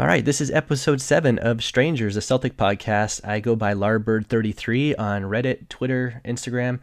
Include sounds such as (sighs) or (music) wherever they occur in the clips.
All right, this is episode seven of Strangers, a Celtic podcast. I go by LarBrd33 on Reddit, Twitter, Instagram.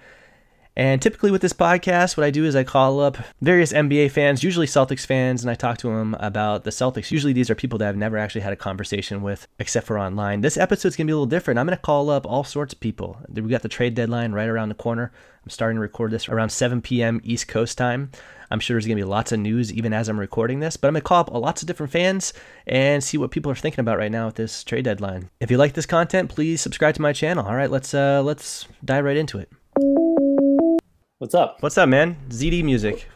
And typically with this podcast, what I do is I call up various NBA fans, usually Celtics fans, and I talk to them about the Celtics. Usually these are people that I've never actually had a conversation with, except for online. This episode's gonna be a little different. I'm gonna call up all sorts of people. We got the trade deadline right around the corner. I'm starting to record this around 7 p.m. East Coast time. I'm sure there's going to be lots of news even as I'm recording this, but I'm going to call up lots of different fans and see what people are thinking about right now with this trade deadline. If you like this content, please subscribe to my channel. All right, let's uh let's dive right into it. What's up? What's up, man? ZD Music.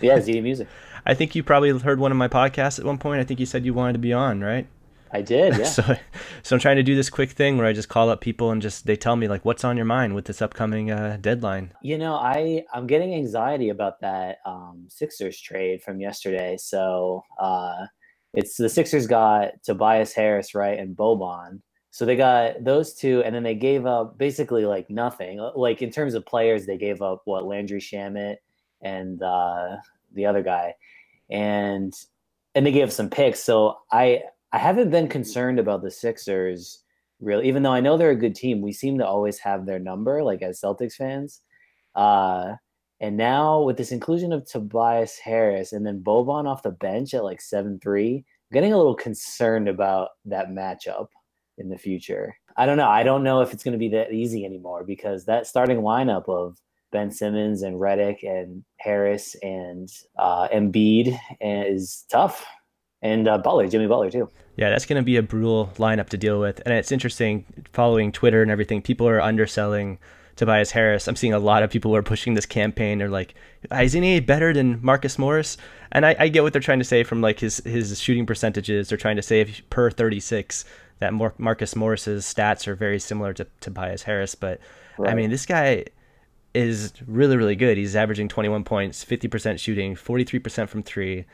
Yeah, ZD (laughs) Music. I think you probably heard one of my podcasts at one point. I think you said you wanted to be on, right? I did, (laughs) yeah. so, so I'm trying to do this quick thing where I just call up people and just they tell me like what's on your mind with this upcoming uh, deadline. You know, I I'm getting anxiety about that um, Sixers trade from yesterday. So uh, it's the Sixers got Tobias Harris right and Boban. So they got those two, and then they gave up basically like nothing. Like in terms of players, they gave up what Landry Shamet and uh, the other guy, and and they gave some picks. So I I haven't been concerned about the Sixers really, even though I know they're a good team. We seem to always have their number, like as Celtics fans. Uh, and now with this inclusion of Tobias Harris and then Boban off the bench at like seven three, I'm getting a little concerned about that matchup in the future. I don't know. I don't know if it's going to be that easy anymore because that starting lineup of Ben Simmons and Redick and Harris and uh, Embiid is tough and uh, Butler, Jimmy Butler too. Yeah, that's going to be a brutal lineup to deal with, and it's interesting following Twitter and everything. People are underselling Tobias Harris. I'm seeing a lot of people who are pushing this campaign. They're like, "Isn't he better than Marcus Morris?" And I, I, get what they're trying to say from like his his shooting percentages. They're trying to say if per 36 that Mar- Marcus Morris's stats are very similar to Tobias Harris. But right. I mean, this guy is really really good. He's averaging 21 points, 50% shooting, 43% from three.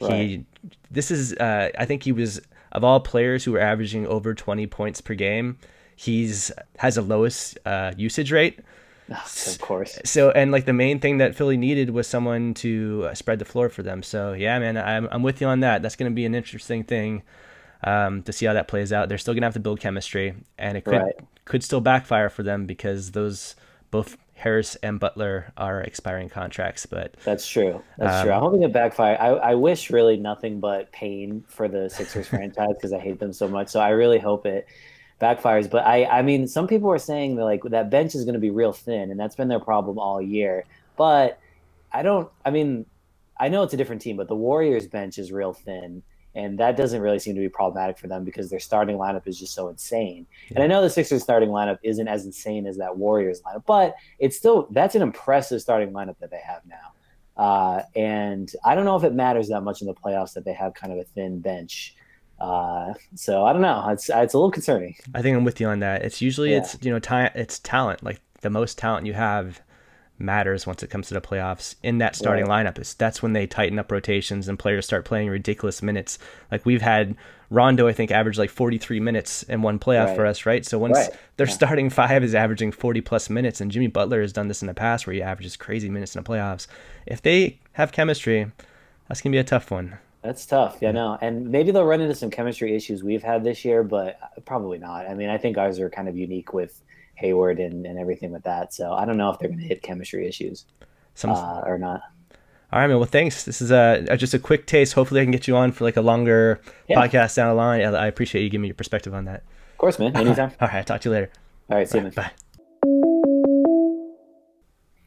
Right. He, this is, uh, I think he was of all players who were averaging over 20 points per game. He's has the lowest uh, usage rate. (sighs) Of course. So and like the main thing that Philly needed was someone to uh, spread the floor for them. So yeah, man, I'm I'm with you on that. That's going to be an interesting thing um, to see how that plays out. They're still going to have to build chemistry, and it could right. could still backfire for them because those both Harris and Butler are expiring contracts, but that's true. That's um, true. I'm hoping it backfire. I, I wish really nothing but pain for the Sixers (laughs) franchise because I hate them so much. So I really hope it backfires. But I, I mean, some people are saying that like that bench is going to be real thin, and that's been their problem all year. But I don't. I mean, I know it's a different team, but the Warriors bench is real thin and that doesn't really seem to be problematic for them because their starting lineup is just so insane. Yeah. And I know the Sixers starting lineup isn't as insane as that Warriors lineup, but it's still that's an impressive starting lineup that they have now. Uh, and I don't know if it matters that much in the playoffs that they have kind of a thin bench. Uh, so I don't know. It's it's a little concerning. I think I'm with you on that. It's usually yeah. it's you know it's talent. Like the most talent you have matters once it comes to the playoffs in that starting right. lineup is that's when they tighten up rotations and players start playing ridiculous minutes like we've had rondo i think average like 43 minutes in one playoff right. for us right so once right. their yeah. starting five is averaging 40 plus minutes and jimmy butler has done this in the past where he averages crazy minutes in the playoffs if they have chemistry that's going to be a tough one that's tough, yeah, no, and maybe they'll run into some chemistry issues we've had this year, but probably not. I mean, I think ours are kind of unique with Hayward and, and everything with that. So I don't know if they're going to hit chemistry issues Some, uh, or not. All right, man. Well, thanks. This is a, a, just a quick taste. Hopefully, I can get you on for like a longer yeah. podcast down the line. I appreciate you giving me your perspective on that. Of course, man. (laughs) Anytime. All right. Talk to you later. All right. See All you, right, man.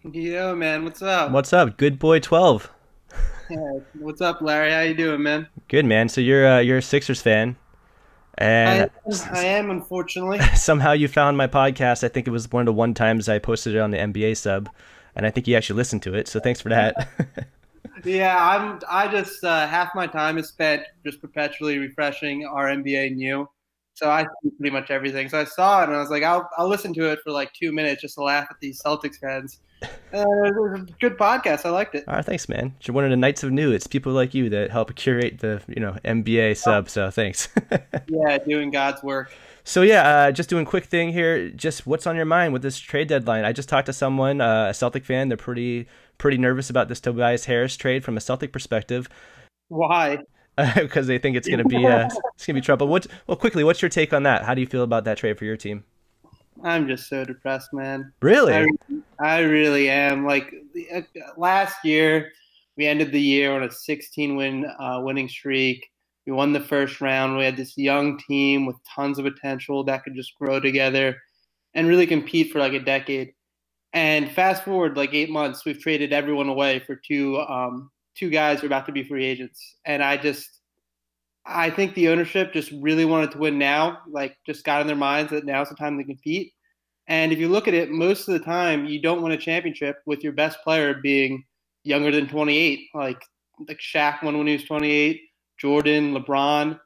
Bye. Yo, man. What's up? What's up? Good boy, twelve. (laughs) Yeah. What's up, Larry? How you doing, man? Good, man. So you're uh, you're a Sixers fan. And I, I, am, unfortunately. (laughs) Somehow you found my podcast. I think it was one of the one times I posted it on the NBA sub, and I think you actually listened to it. So thanks for that. (laughs) yeah, I'm. I just uh, half my time is spent just perpetually refreshing our NBA new. So I see pretty much everything. So I saw it and I was like, I'll I'll listen to it for like two minutes just to laugh at these Celtics fans. Uh, good podcast. I liked it. All right, thanks, man. You're one of the Knights of New. It's people like you that help curate the you know NBA sub. So thanks. (laughs) yeah, doing God's work. So yeah, uh, just doing quick thing here. Just what's on your mind with this trade deadline? I just talked to someone, uh, a Celtic fan. They're pretty pretty nervous about this Tobias Harris trade from a Celtic perspective. Why? (laughs) because they think it's going to be uh, it's going to be trouble. What? Well, quickly, what's your take on that? How do you feel about that trade for your team? I'm just so depressed, man. Really? I, I really am. Like uh, last year, we ended the year on a 16 win uh, winning streak. We won the first round. We had this young team with tons of potential that could just grow together and really compete for like a decade. And fast forward like eight months, we've traded everyone away for two um, two guys who are about to be free agents. And I just I think the ownership just really wanted to win now, like just got in their minds that now's the time to compete. And if you look at it, most of the time you don't win a championship with your best player being younger than 28. Like like Shaq won when he was 28, Jordan, LeBron.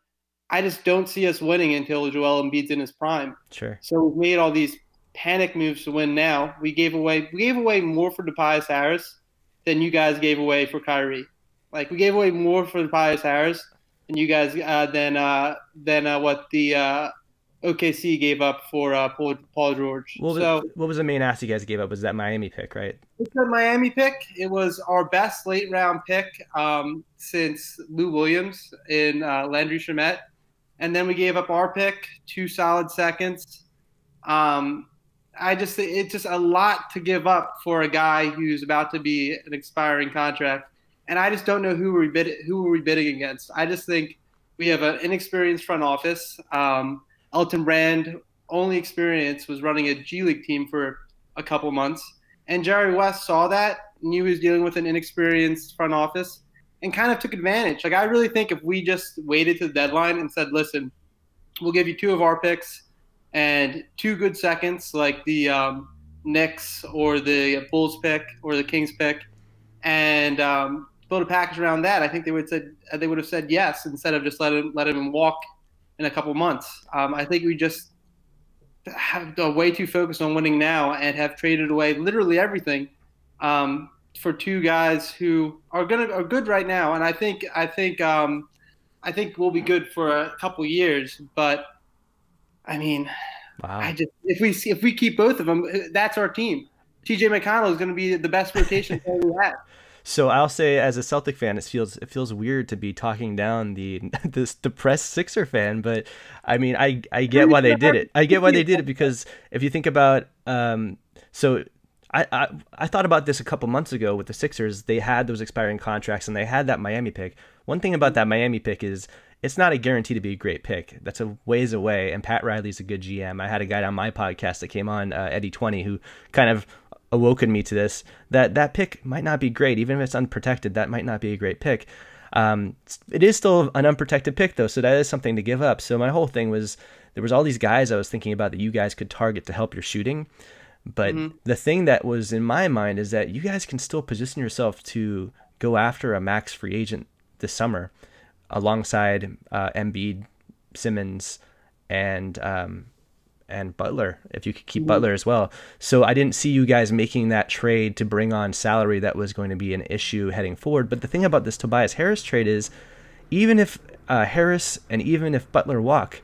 I just don't see us winning until Joel Embiid's in his prime. Sure. So we've made all these panic moves to win now. We gave away we gave away more for Tobias Harris than you guys gave away for Kyrie. Like we gave away more for Tobias Harris than you guys uh, than uh, than uh, what the uh, OKC gave up for uh, Paul, Paul George. What was, so what was the main ask you guys gave up? Was that Miami pick, right? it's a Miami pick. It was our best late round pick um, since Lou Williams in uh, Landry Shamet. And then we gave up our pick, two solid seconds. Um, I just it's just a lot to give up for a guy who's about to be an expiring contract, and I just don't know who we bid who we bidding against. I just think we have an inexperienced front office. Um, Elton Brand only experience was running a G League team for a couple months, and Jerry West saw that, knew he was dealing with an inexperienced front office, and kind of took advantage. Like I really think if we just waited to the deadline and said, "Listen, we'll give you two of our picks." and two good seconds like the um, Knicks or the Bulls pick or the Kings pick, and um, build a package around that. I think they would said they would have said yes instead of just let him let him walk in a couple months. Um, I think we just have uh, way too focused on winning now and have traded away literally everything um, for two guys who are gonna are good right now. And I think I think um, I think we'll be good for a couple years, but I mean, wow. I just if we see, if we keep both of them, that's our team. TJ McConnell is going to be the best rotation (laughs) player we have. So I'll say, as a Celtic fan, it feels it feels weird to be talking down the (laughs) this depressed Sixer fan, but I mean, I I get why they did it. I get why they did it because if you think about, um, so I, I I thought about this a couple months ago with the Sixers. They had those expiring contracts and they had that Miami pick. One thing about that Miami pick is it's not a guarantee to be a great pick. That's a ways away. And Pat Riley's a good GM. I had a guy on my podcast that came on, uh, Eddie Twenty, who kind of awoken me to this. That that pick might not be great, even if it's unprotected. That might not be a great pick. Um, it is still an unprotected pick though, so that is something to give up. So my whole thing was there was all these guys I was thinking about that you guys could target to help your shooting. But mm-hmm. the thing that was in my mind is that you guys can still position yourself to go after a max free agent this summer alongside uh, Embiid, Simmons, and um, and Butler. If you could keep mm-hmm. Butler as well, so I didn't see you guys making that trade to bring on salary that was going to be an issue heading forward. But the thing about this Tobias Harris trade is, even if uh, Harris and even if Butler walk,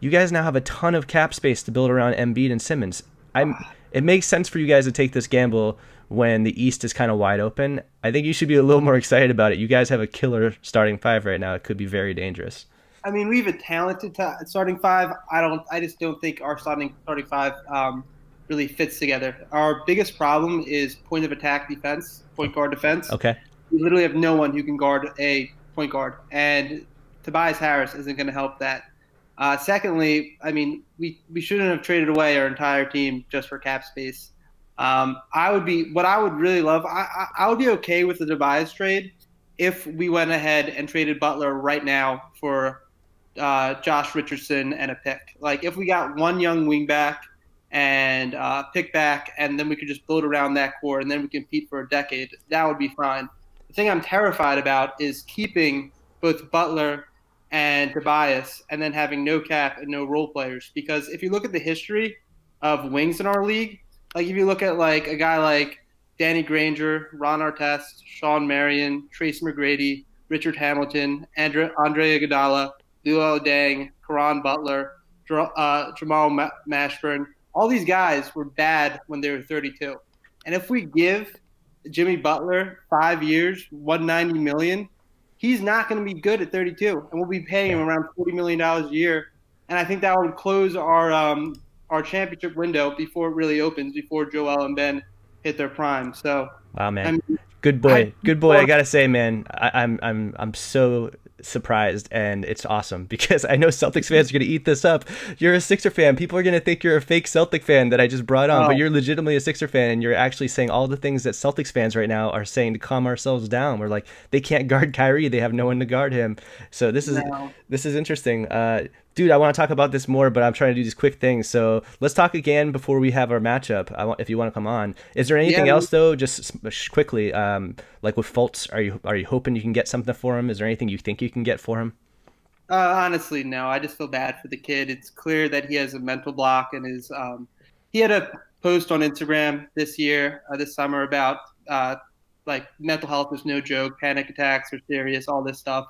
you guys now have a ton of cap space to build around Embiid and Simmons. I'm. It makes sense for you guys to take this gamble when the East is kind of wide open. I think you should be a little more (laughs) excited about it. You guys have a killer starting five right now. It could be very dangerous. I mean, we have a talented t- starting five. I don't. I just don't think our starting starting five um, really fits together. Our biggest problem is point of attack defense, point guard defense. Okay. We literally have no one who can guard a point guard, and Tobias Harris isn't going to help that. Uh, secondly, I mean, we, we shouldn't have traded away our entire team just for cap space. Um, I would be what I would really love. I, I, I would be okay with the Tobias trade if we went ahead and traded Butler right now for uh, Josh Richardson and a pick. Like if we got one young wingback and uh, pick back, and then we could just build around that core, and then we compete for a decade. That would be fine. The thing I'm terrified about is keeping both Butler and Tobias, and then having no cap and no role players. Because if you look at the history of wings in our league, like if you look at like a guy like Danny Granger, Ron Artest, Shawn Marion, Tracy McGrady, Richard Hamilton, Andre, Andre Iguodala, Luol Deng, Caron Butler, uh, Jamal Mashburn, all these guys were bad when they were 32. And if we give Jimmy Butler five years, 190 million, he's not going to be good at 32, and we'll be paying him around 40 million dollars a year. And I think that would close our um, our championship window before it really opens, before Joel and Ben hit their prime. So wow, man, I mean, good boy, I, good boy. I gotta say, man, I, I'm I'm I'm so surprised and it's awesome (laughs) because I know Celtics fans are going to eat this up. You're a Sixer fan. People are going to think you're a fake Celtic fan that I just brought on, oh. but you're legitimately a Sixer fan and you're actually saying all the things that Celtics fans right now are saying to calm ourselves down. We're like they can't (laughs) guard Kyrie, they have no one to guard him. So this is no. this is interesting. Uh, dude, I want to talk about this more, but I'm trying to do these quick things. So let's talk again before we have our matchup. I want, if you want to come on. Is there anything yeah, else though? Just quickly, um, like with Fultz, are you are you hoping you can get something for him? Is there anything you think you can get for him? Uh, honestly, no. I just feel bad for the kid. It's clear that he has a mental block, and is um, he had a post on Instagram this year, uh, this summer about uh, like mental health is no joke, panic attacks are serious, all this stuff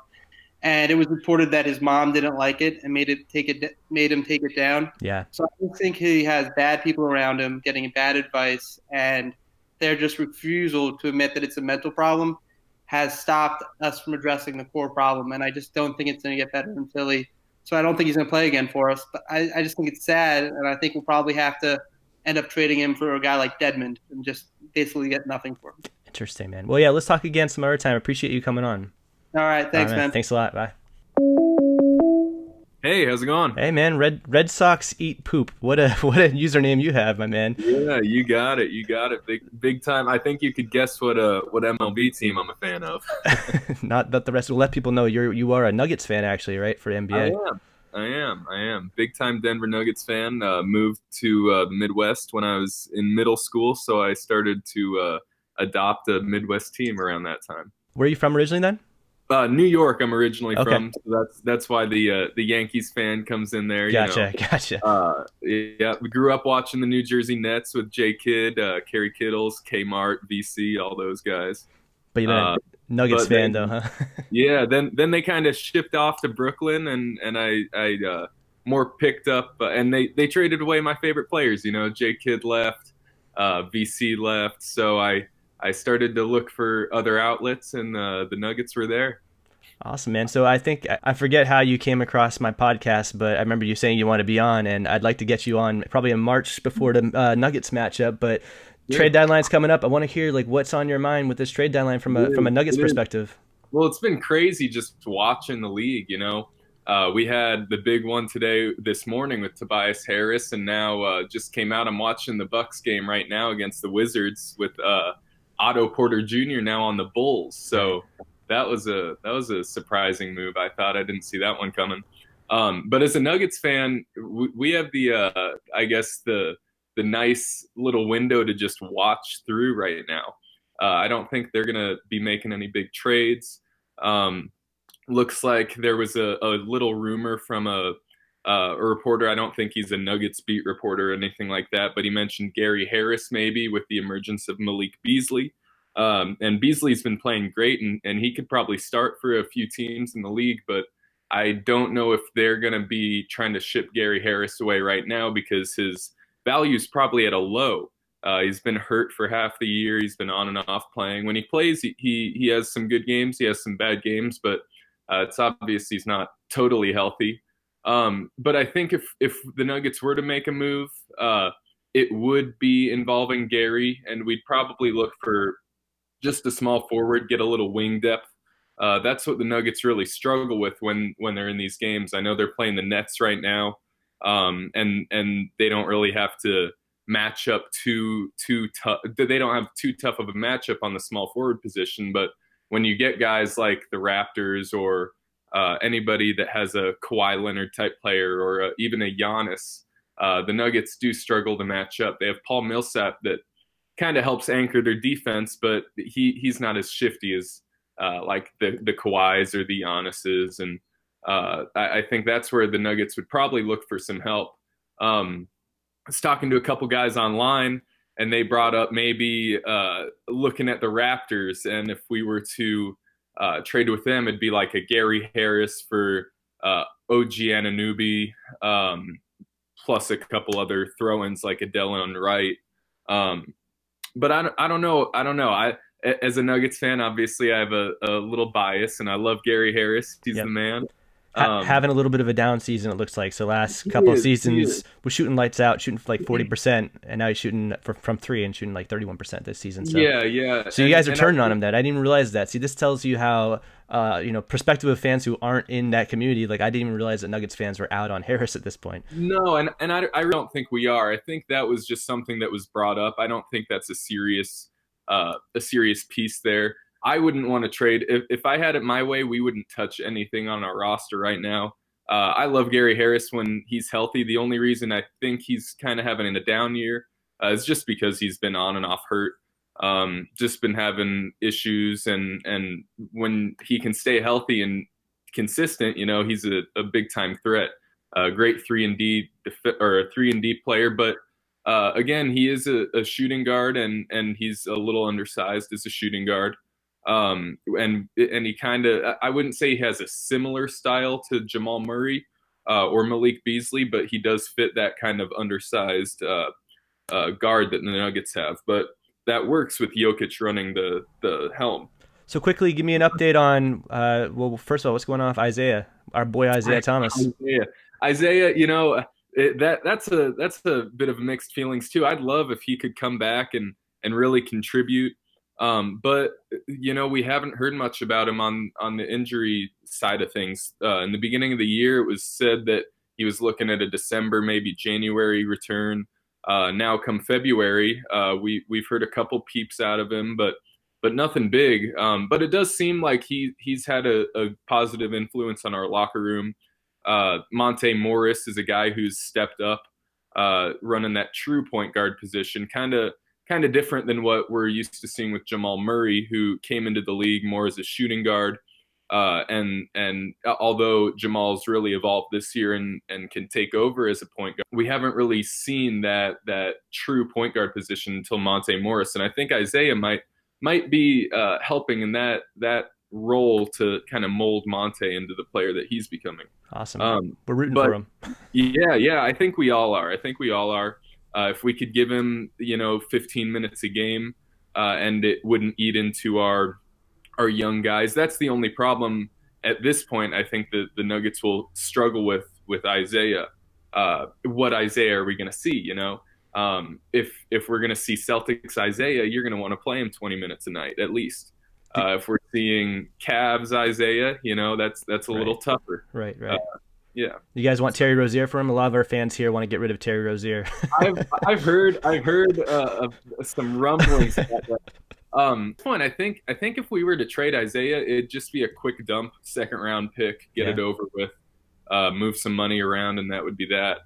and it was reported that his mom didn't like it and made it take it made him take it down. Yeah. So I think he has bad people around him getting bad advice, and their just refusal to admit that it's a mental problem has stopped us from addressing the core problem. And I just don't think it's going to get better in Philly. So I don't think he's going to play again for us. But I, I just think it's sad, and I think we'll probably have to end up trading him for a guy like Dedmon and just basically get nothing for him. Interesting, man. Well, yeah, let's talk again some other time. Appreciate you coming on. All right. Thanks, All right, man. Thanks a lot. Bye. Hey, how's it going? Hey, man. Red Red Sox eat poop. What a (laughs) what a username you have, my man. Yeah, you got it. You got it. Big big time. I think you could guess what uh what MLB team I'm a fan of. (laughs) Not that the rest will let people know you're you are a Nuggets fan actually, right? For NBA. I am. I am. I am. Big time Denver Nuggets fan. Uh, moved to uh, the Midwest when I was in middle school, so I started to uh, adopt a Midwest team around that time. Where are you from originally then? Uh, New York, I'm originally okay. from. So that's that's why the uh, the Yankees fan comes in there. Gotcha, know. gotcha. Uh, yeah, we grew up watching the New Jersey Nets with Jay Kidd, uh, Kerry Kittles, Kmart, VC, all those guys. But you're a uh, Nuggets fan, then, though, huh? (laughs) yeah. Then then they kind of shipped off to Brooklyn, and and I I uh, more picked up, uh, and they they traded away my favorite players. You know, Jay Kidd left, uh, VC left, so I I started to look for other outlets, and uh, the Nuggets were there. Awesome, man. So I think I forget how you came across my podcast, but I remember you saying you want to be on, and I'd like to get you on probably in March before the uh, Nuggets matchup. But yeah. trade deadline's coming up. I want to hear like what's on your mind with this trade deadline from a yeah, from a Nuggets perspective. Well, it's been crazy just watching the league. You know, uh, we had the big one today this morning with Tobias Harris, and now uh, just came out. I'm watching the Bucks game right now against the Wizards with uh, Otto Porter Jr. now on the Bulls. So that was a that was a surprising move. I thought I didn't see that one coming. Um, but as a Nuggets fan, we, we have the uh, I guess the the nice little window to just watch through right now. Uh, I don't think they're gonna be making any big trades. Um, looks like there was a, a little rumor from a uh, a reporter. I don't think he's a Nuggets beat reporter or anything like that, but he mentioned Gary Harris maybe with the emergence of Malik Beasley. Um, and Beasley's been playing great, and, and he could probably start for a few teams in the league, but I don't know if they're going to be trying to ship Gary Harris away right now because his value is probably at a low. Uh, he's been hurt for half the year. He's been on and off playing. When he plays, he, he, he has some good games. He has some bad games, but uh, it's obvious he's not totally healthy. Um, but I think if if the Nuggets were to make a move, uh, it would be involving Gary, and we'd probably look for just a small forward, get a little wing depth. Uh, that's what the Nuggets really struggle with when when they're in these games. I know they're playing the Nets right now, um, and and they don't really have to match up too too tough. They don't have too tough of a matchup on the small forward position. But when you get guys like the Raptors or uh, anybody that has a Kawhi Leonard type player or uh, even a Giannis, uh, the Nuggets do struggle to match up. They have Paul Millsap that kind of helps anchor their defense, but he he's not as shifty as uh, like the the Kawhis or the Giannis's, and uh, I, I, think that's where the Nuggets would probably look for some help. Um, I was talking to a couple guys online, and they brought up maybe uh, looking at the Raptors, and if we were to uh, trade with them, it'd be like a Gary Harris for uh, OG Anunoby, um, plus a couple other throw-ins like a Delon Wright. Um, but I don't, I don't know. I don't know. I as a Nuggets fan, obviously I have a, a little bias, and I love Gary Harris. He's Yep. the man. Um, having a little bit of a down season, it looks like. So last couple of is, he seasons was shooting lights out, shooting for like forty percent, and now he's shooting for, from three and shooting like thirty one percent this season. So. Yeah, yeah. So you guys are and I turning on him. That I didn't realize that. See, this tells you how uh, you know perspective of fans who aren't in that community. Like I didn't even realize that Nuggets fans were out on (laughs) Harris at this point. No, and and I, I don't think we are. I think that was just something that was brought up. I don't think that's a serious uh, a serious piece there. I wouldn't want to trade if if I had it my way. We wouldn't touch anything on our roster right now. Uh, I love Gary Harris when he's healthy. The only reason I think he's kind of having a down year uh, is just because he's been on and off hurt. Um, just been having issues, and and when he can stay healthy and consistent, you know, he's a, a big time threat a great three and D or a three and D player, but uh, again, he is a, a shooting guard and and he's a little undersized as a shooting guard. Um, and and he kind of I wouldn't say he has a similar style to Jamal Murray uh, or Malik Beasley, but he does fit that kind of undersized uh, uh, guard that the Nuggets have. But that works with Jokic running the the helm. So quickly, give me an update on. Uh, well, first of all, what's going on with Isaiah, our boy Isaiah Thomas? Isaiah, Isaiah, you know it, that that's a that's a bit of mixed feelings too. I'd love if he could come back and and really contribute. Um, but you know we haven't heard much about him on on the injury side of things. Uh, in the beginning of the year, it was said that he was looking at a December, maybe January return. Uh, now, come February, uh, we we've heard a couple peeps out of him, but but nothing big. Um, but it does seem like he he's had a, a positive influence on our locker room. Uh, Monte Morris is a guy who's stepped up, uh, running that true point guard position, kind of kind of different than what we're used to seeing with Jamal Murray, who came into the league more as a shooting guard. Uh, and and although Jamal's really evolved this year and, and can take over as a point guard, we haven't really seen that that true point guard position until Monte Morris. And I think Isaiah might might be uh, helping in that that role to kind of mold Monte into the player that he's becoming. Awesome. Um, We're rooting but- for him. (laughs) yeah, yeah, I think we all are. I think we all are. Uh, if we could give him, you know, 15 minutes a game, uh, and it wouldn't eat into our our young guys, that's the only problem at this point. I think that the Nuggets will struggle with with Isaiah. Uh, what Isaiah are we going to see? You know, um, if if we're going to see Celtics Isaiah, you're going to want to play him 20 minutes a night at least. Uh, if we're seeing Cavs Isaiah, you know, that's that's a little tougher. Right, right. Yeah. you guys want Terry Rozier for him? A lot of our fans here want to get rid of Terry Rozier. (laughs) I've I've heard I've heard uh, of some rumblings. Um, point I think I think if we were to trade Isaiah, it'd just be a quick dump, second round pick, get it over with, uh, move some money around, and that would be that.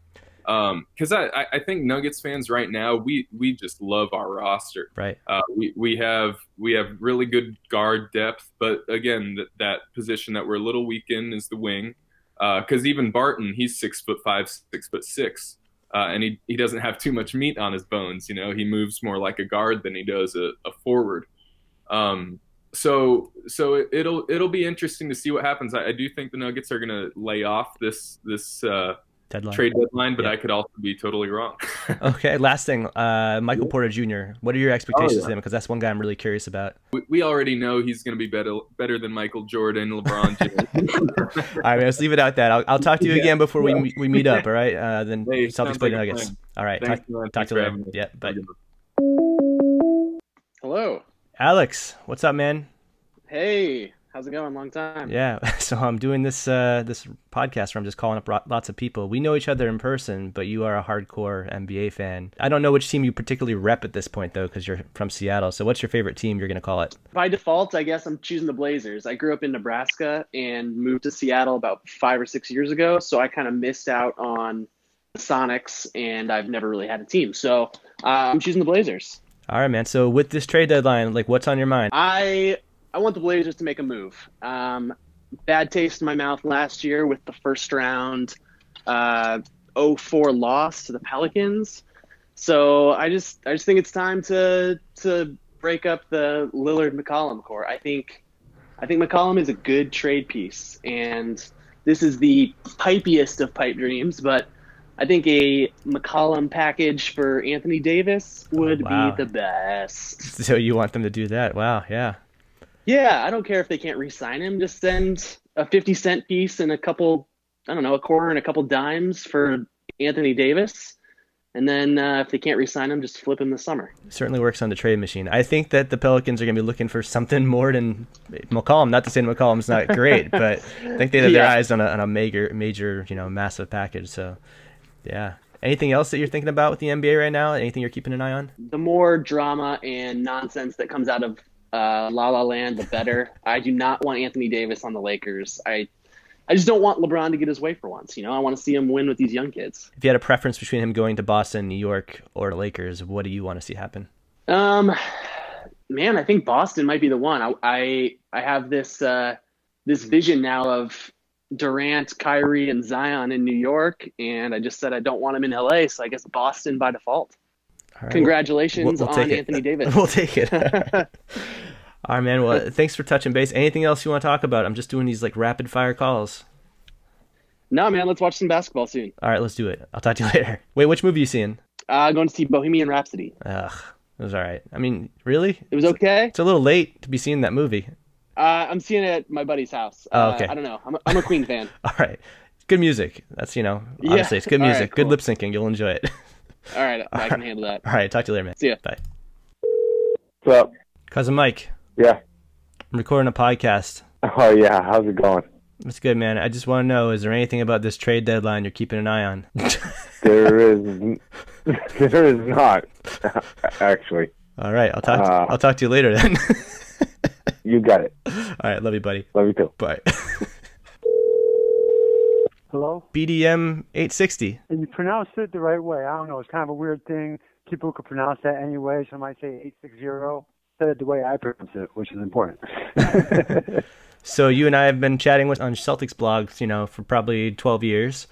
Because I, I I think Nuggets fans right now we we just love our roster. right. Uh, we we have we have really good guard depth, but again, that that position that we're a little weak in is the wing. Because even Barton, he's six foot five, six foot six, uh, and he he doesn't have too much meat on his bones. You know, he moves more like a guard than he does a, a forward. Um, so so it, it'll it'll be interesting to see what happens. I, I do think the Nuggets are going to lay off this this uh, Deadline. trade deadline, but Yeah. I could also be totally wrong. (laughs) Okay, last thing. Uh, Michael Porter Jr. What are your expectations Oh, yeah. of him? Because that's one guy I'm really curious about. we, we already know he's going to be better better than Michael Jordan, LeBron (laughs) James. All right, man, let's leave it out that. I'll, I'll talk to you Yeah. again before we we- we meet up. (laughs) All right. Uh, then Hey, Celtics sounds play like Nuggets. All right. Thanks, talk, man. talk Thanks to you later. me. Yeah. Bye. Hello. Alex, what's up, man? Hey, how's it going? Long time. Yeah. (laughs) So I'm doing this uh, this podcast where I'm just calling up lots of people. We know each other in person, but you are a hardcore NBA fan. I don't know which team you particularly rep at this point though, because you're from Seattle. So what's your favorite team? You're gonna call it? By default, I guess I'm choosing the Blazers. I grew up in Nebraska and moved to Seattle about five or six years ago, so I kind of missed out on the Sonics, and I've never really had a team. So uh, I'm choosing the Blazers. All right, man. So with this trade deadline, like, what's on your mind? I I want the Blazers to make a move. Um, bad taste in my mouth last year with the first round uh, 0-4 loss to the Pelicans. So I just I just think it's time to to break up the Lillard McCollum core. I think I think McCollum is a good trade piece, and this is the pipiest of pipe dreams, but I think a McCollum package for Anthony Davis would wow. be the best. (laughs) So you want them to do that? Wow, yeah. Yeah, I don't care if they can't re-sign him. Just send a fifty cent piece and a couple, I don't know, a quarter and a couple dimes for Anthony Davis, and then uh, if they can't re-sign him, just flip him this summer. Certainly works on the trade machine. I think that the Pelicans are going to be looking for something more than McCollum. Not to say McCollum's not great, (laughs) but I think they have their eyes on a, on a major, major, you know, massive package. So, yeah. Anything else that you're thinking about with the NBA right now? Anything you're keeping an eye on? The more drama and nonsense that comes out of uh, La La Land, the better. I do not want Anthony Davis on the Lakers. I, I just don't want LeBron to get his way for once. You know, I want to see him win with these young kids. If you had a preference between him going to Boston, New York, or Lakers, what do you want to see happen? Um, man, I think Boston might be the one. I I, I have this uh, this vision now of Durant, Kyrie, and Zion in New York, and I just said I don't want him in LA, so I guess Boston by default. Right. Congratulations We'll- we'll on. Anthony (laughs) Davis. we'll take it. (laughs) All right, man. Well, thanks for touching base. Anything else you want to talk about? I'm just doing these like rapid fire calls. no, man, let's watch some basketball soon. All right, let's do it. I'll talk to you (laughs) later. Wait, which movie you seeing? Uh, going to see Bohemian Rhapsody. Ugh, it was all right. I mean, really? It was okay. It's a little late to be seeing that movie. Uh, I'm seeing it at my buddy's house. Oh, Uh, okay. I don't know. I'm a, I'm a Queen fan. All right. Good music. That's, you know, Yeah. it's good music. Good cool. lip syncing. You'll enjoy it. All right, I can handle that. (laughs) All right. Talk to you later, man. See ya. Bye. What's up? Cousin Mike, Yeah. I'm recording a podcast. Oh yeah. How's it going? It's good, man. I just want to know is there anything about this trade deadline you're keeping an eye on? (laughs) there is (laughs) there is not actually. All right. I'll talk, Uh. I'll talk to you later then. You got it. All right. Love you, buddy. Love you too. Bye. Hello? BDM 860. And you pronounce it the right way. I don't know. It's kind of a weird thing. People could pronounce that anyway. Some might say 860. Said it the way I pronounce it, which is important. (laughs) So you and I have been chatting with on Celtics blogs, you know, for probably 12 years.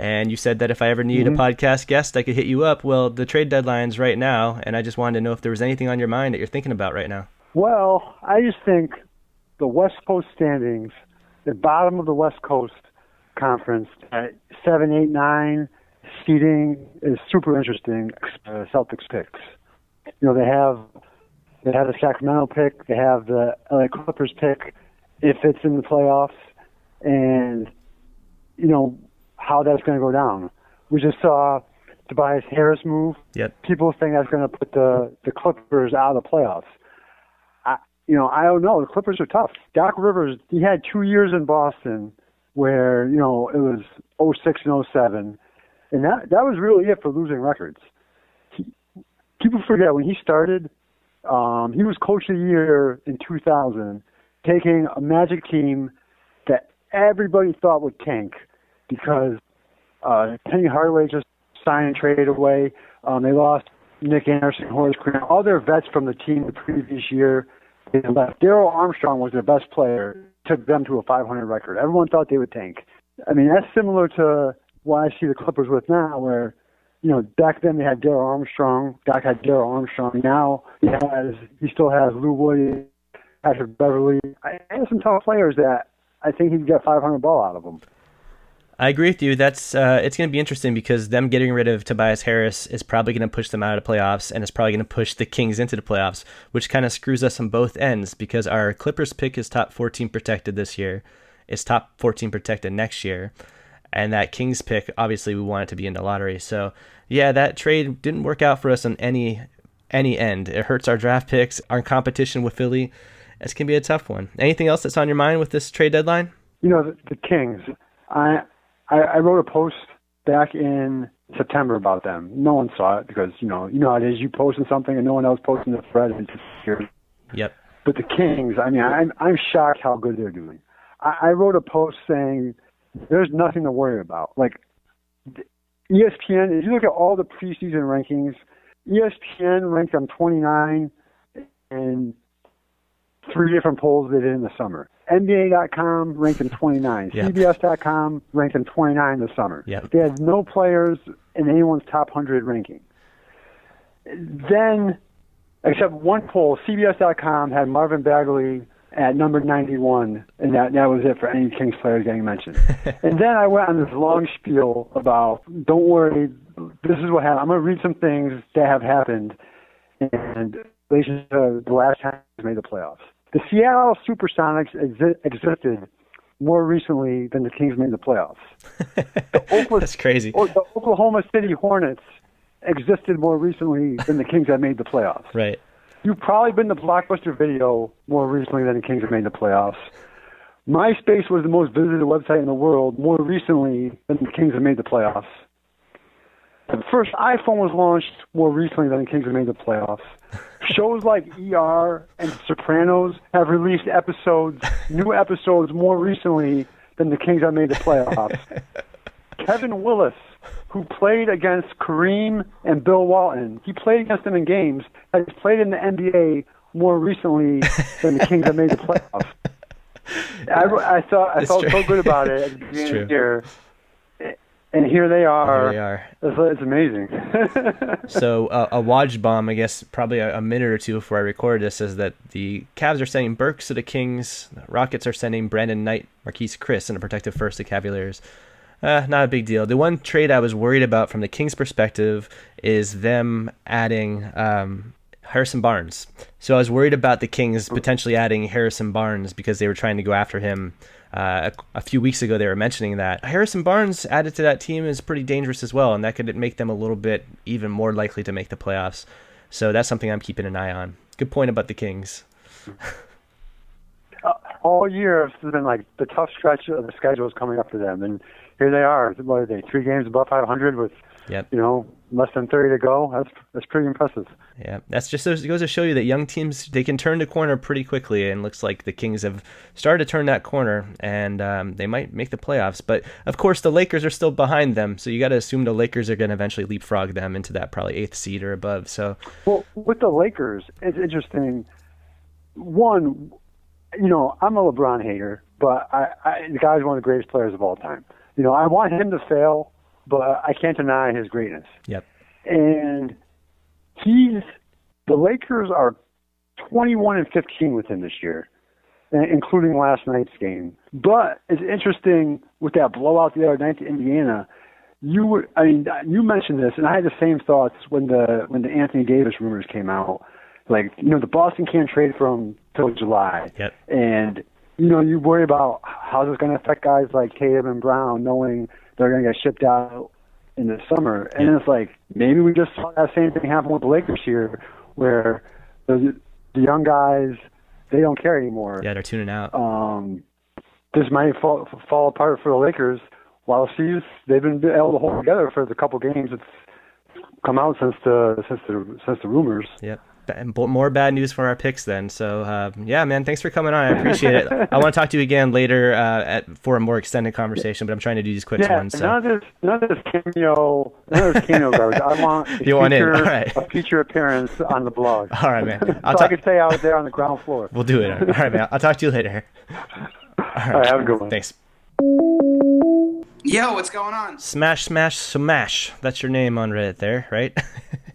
And you said that if I ever need Mhm. a podcast guest, I could hit you up. Well, the trade deadline's right now, and I just wanted to know if there was anything on your mind that you're thinking about right now. well, I just think the West Coast standings, the bottom of the West Coast conference at seven, eight, nine seating is super interesting. Uh, Celtics picks. You know, they have they have the Sacramento pick, they have the LA Clippers pick if it's in the playoffs, and you know how that's going to go down. We just saw Tobias Harris move. Yep. People think that's going to put the the Clippers out of the playoffs. I, you know, I don't know. The Clippers are tough. Doc Rivers, he had two years in Boston where you know it was 06 and 07, and that that was really it for losing records. People forget when he started. Um, he was coach of the year in 2000, taking a Magic team that everybody thought would tank because uh, Penny Hardaway just signed and traded away. Um, they lost Nick Anderson, Horace Grant, all their vets from the team the previous year. They left. Darrell Armstrong was their best player. Took them to a 500 record. Everyone thought they would tank. I mean, that's similar to what I see the Clippers with now, where you know back then they had Darrell Armstrong. Doc had Darrell Armstrong. Now he has he still has Lou Williams, Patrick Beverley. I has some tough players that I think he can get 500 ball out of them. I agree with you. That's uh, it's going to be interesting because them getting rid of Tobias Harris is probably going to push them out of the playoffs, and it's probably going to push the Kings into the playoffs, which kind of screws us on both ends because our Clippers pick is top 14 protected this year, it's top 14 protected next year, and that Kings pick obviously we want it to be in the lottery. So yeah, that trade didn't work out for us on any any end. It hurts our draft picks, our competition with Philly. It's going to be a tough one. Anything else that's on your mind with this trade deadline? you know, the, the Kings. I, I I wrote a post back in September about them. No one saw it because you know you know how it is. You posting something and no one else posting the thread and it disappears. Yep. But the Kings, I mean, I'm I'm shocked how good they're doing. I, I wrote a post saying there's nothing to worry about. Like ESPN, if you look at all the preseason rankings, ESPN ranked them 29 and three different polls they did in the summer. NBA.com ranked them 29. Yeah. CBS.com ranked them 29 this summer. Yep. They had no players in anyone's top 100 ranking. Then, except one poll, CBS.com had Marvin Bagley at number 91, and that that was it for any Kings players getting mentioned. (laughs) and then I went on this long spiel about, don't worry, this is what happened. I'm going to read some things that have happened, and relation to the last time they made the playoffs. The Seattle Supersonics exi- existed more recently than the Kings made the playoffs. The (laughs) Oklahoma, That's crazy. or the Oklahoma City Hornets existed more recently than the Kings have made the playoffs. Right. You've probably been to Blockbuster Video more recently than the Kings have made the playoffs. MySpace was the most visited website in the world more recently than the Kings have made the playoffs. The first iPhone was launched more recently than the Kings have made the playoffs. (laughs) Shows like ER and Sopranos have released episodes, new episodes more recently than the Kings have made the playoffs. (laughs) Kevin Willis, who played against Kareem and Bill Walton, he played against them in games, has played in the NBA more recently than the Kings have made the playoffs. (laughs) I, I thought I It's felt true. so good about it at the beginning of the year, and here they are. Here they are. It's, it's amazing. (laughs) So uh, a Woj bomb, I guess, probably a, a minute or two before I recorded this, is that the Cavs are sending Burks to the Kings. The Rockets are sending Brandon Knight, Marquese Chriss, and a protective first to Cavaliers. Uh, not a big deal. The one trade I was worried about from the Kings' perspective is them adding um, Harrison Barnes. So I was worried about the Kings potentially adding Harrison Barnes because they were trying to go after him. Uh, a, a few weeks ago, they were mentioning that Harrison Barnes added to that team is pretty dangerous as well, and that could make them a little bit even more likely to make the playoffs. So that's something I'm keeping an eye on. Good point about the Kings. (laughs) All year, it's been like the tough stretch of the schedule is coming up for them, and here they are. What are they? Three games above 500 with Yep. you know less than 30 to go. That's that's pretty impressive. Yeah, that's just it goes to show you that young teams they can turn the corner pretty quickly, and looks like the Kings have started to turn that corner, and um, they might make the playoffs. But of course, the Lakers are still behind them, so you got to assume the Lakers are going to eventually leapfrog them into that probably eighth seed or above. So Well, with the Lakers, it's interesting. One, you know, I'm a LeBron hater, but I, I the guy's one of the greatest players of all time. You know, I want him to fail, but I can't deny his greatness. yep, And he's the Lakers are 21 and 15 with him this year, including last night's game. But it's interesting with that blowout the other night to Indiana. You were, I mean, you mentioned this, and I had the same thoughts when the when the Anthony Davis rumors came out. Like, you know, the Boston can't trade for him till July, Yep. and you know, you worry about how's this going to affect guys like Tatum and Brown, knowing they're going to get shipped out in the summer. And it's like maybe we just saw that same thing happen with the Lakers here, where the, the young guys they don't care anymore. yeah, they're tuning out. Um, this might fall fall apart for the Lakers. While Steve's they've been able to hold together for the couple games it's come out since the since the since the rumors. Yep. Ba- and bo- More bad news for our picks then. So uh, yeah, man, thanks for coming on. I appreciate it. (laughs) I want to talk to you again later uh, at, for a more extended conversation, but I'm trying to do these quick Yeah, ones. So. none of this, none of this cameo, none of this cameo garbage. I (laughs) want a You want in, all right. a feature appearance on the blog. (laughs) All right, man. I'll so I talk- could say I was there on the ground floor. We'll do it. All right, man. I'll talk to you later. All right, have a good one. Thanks. Yo, what's going on? Smash, smash, smash. That's your name on Reddit there, right? (laughs)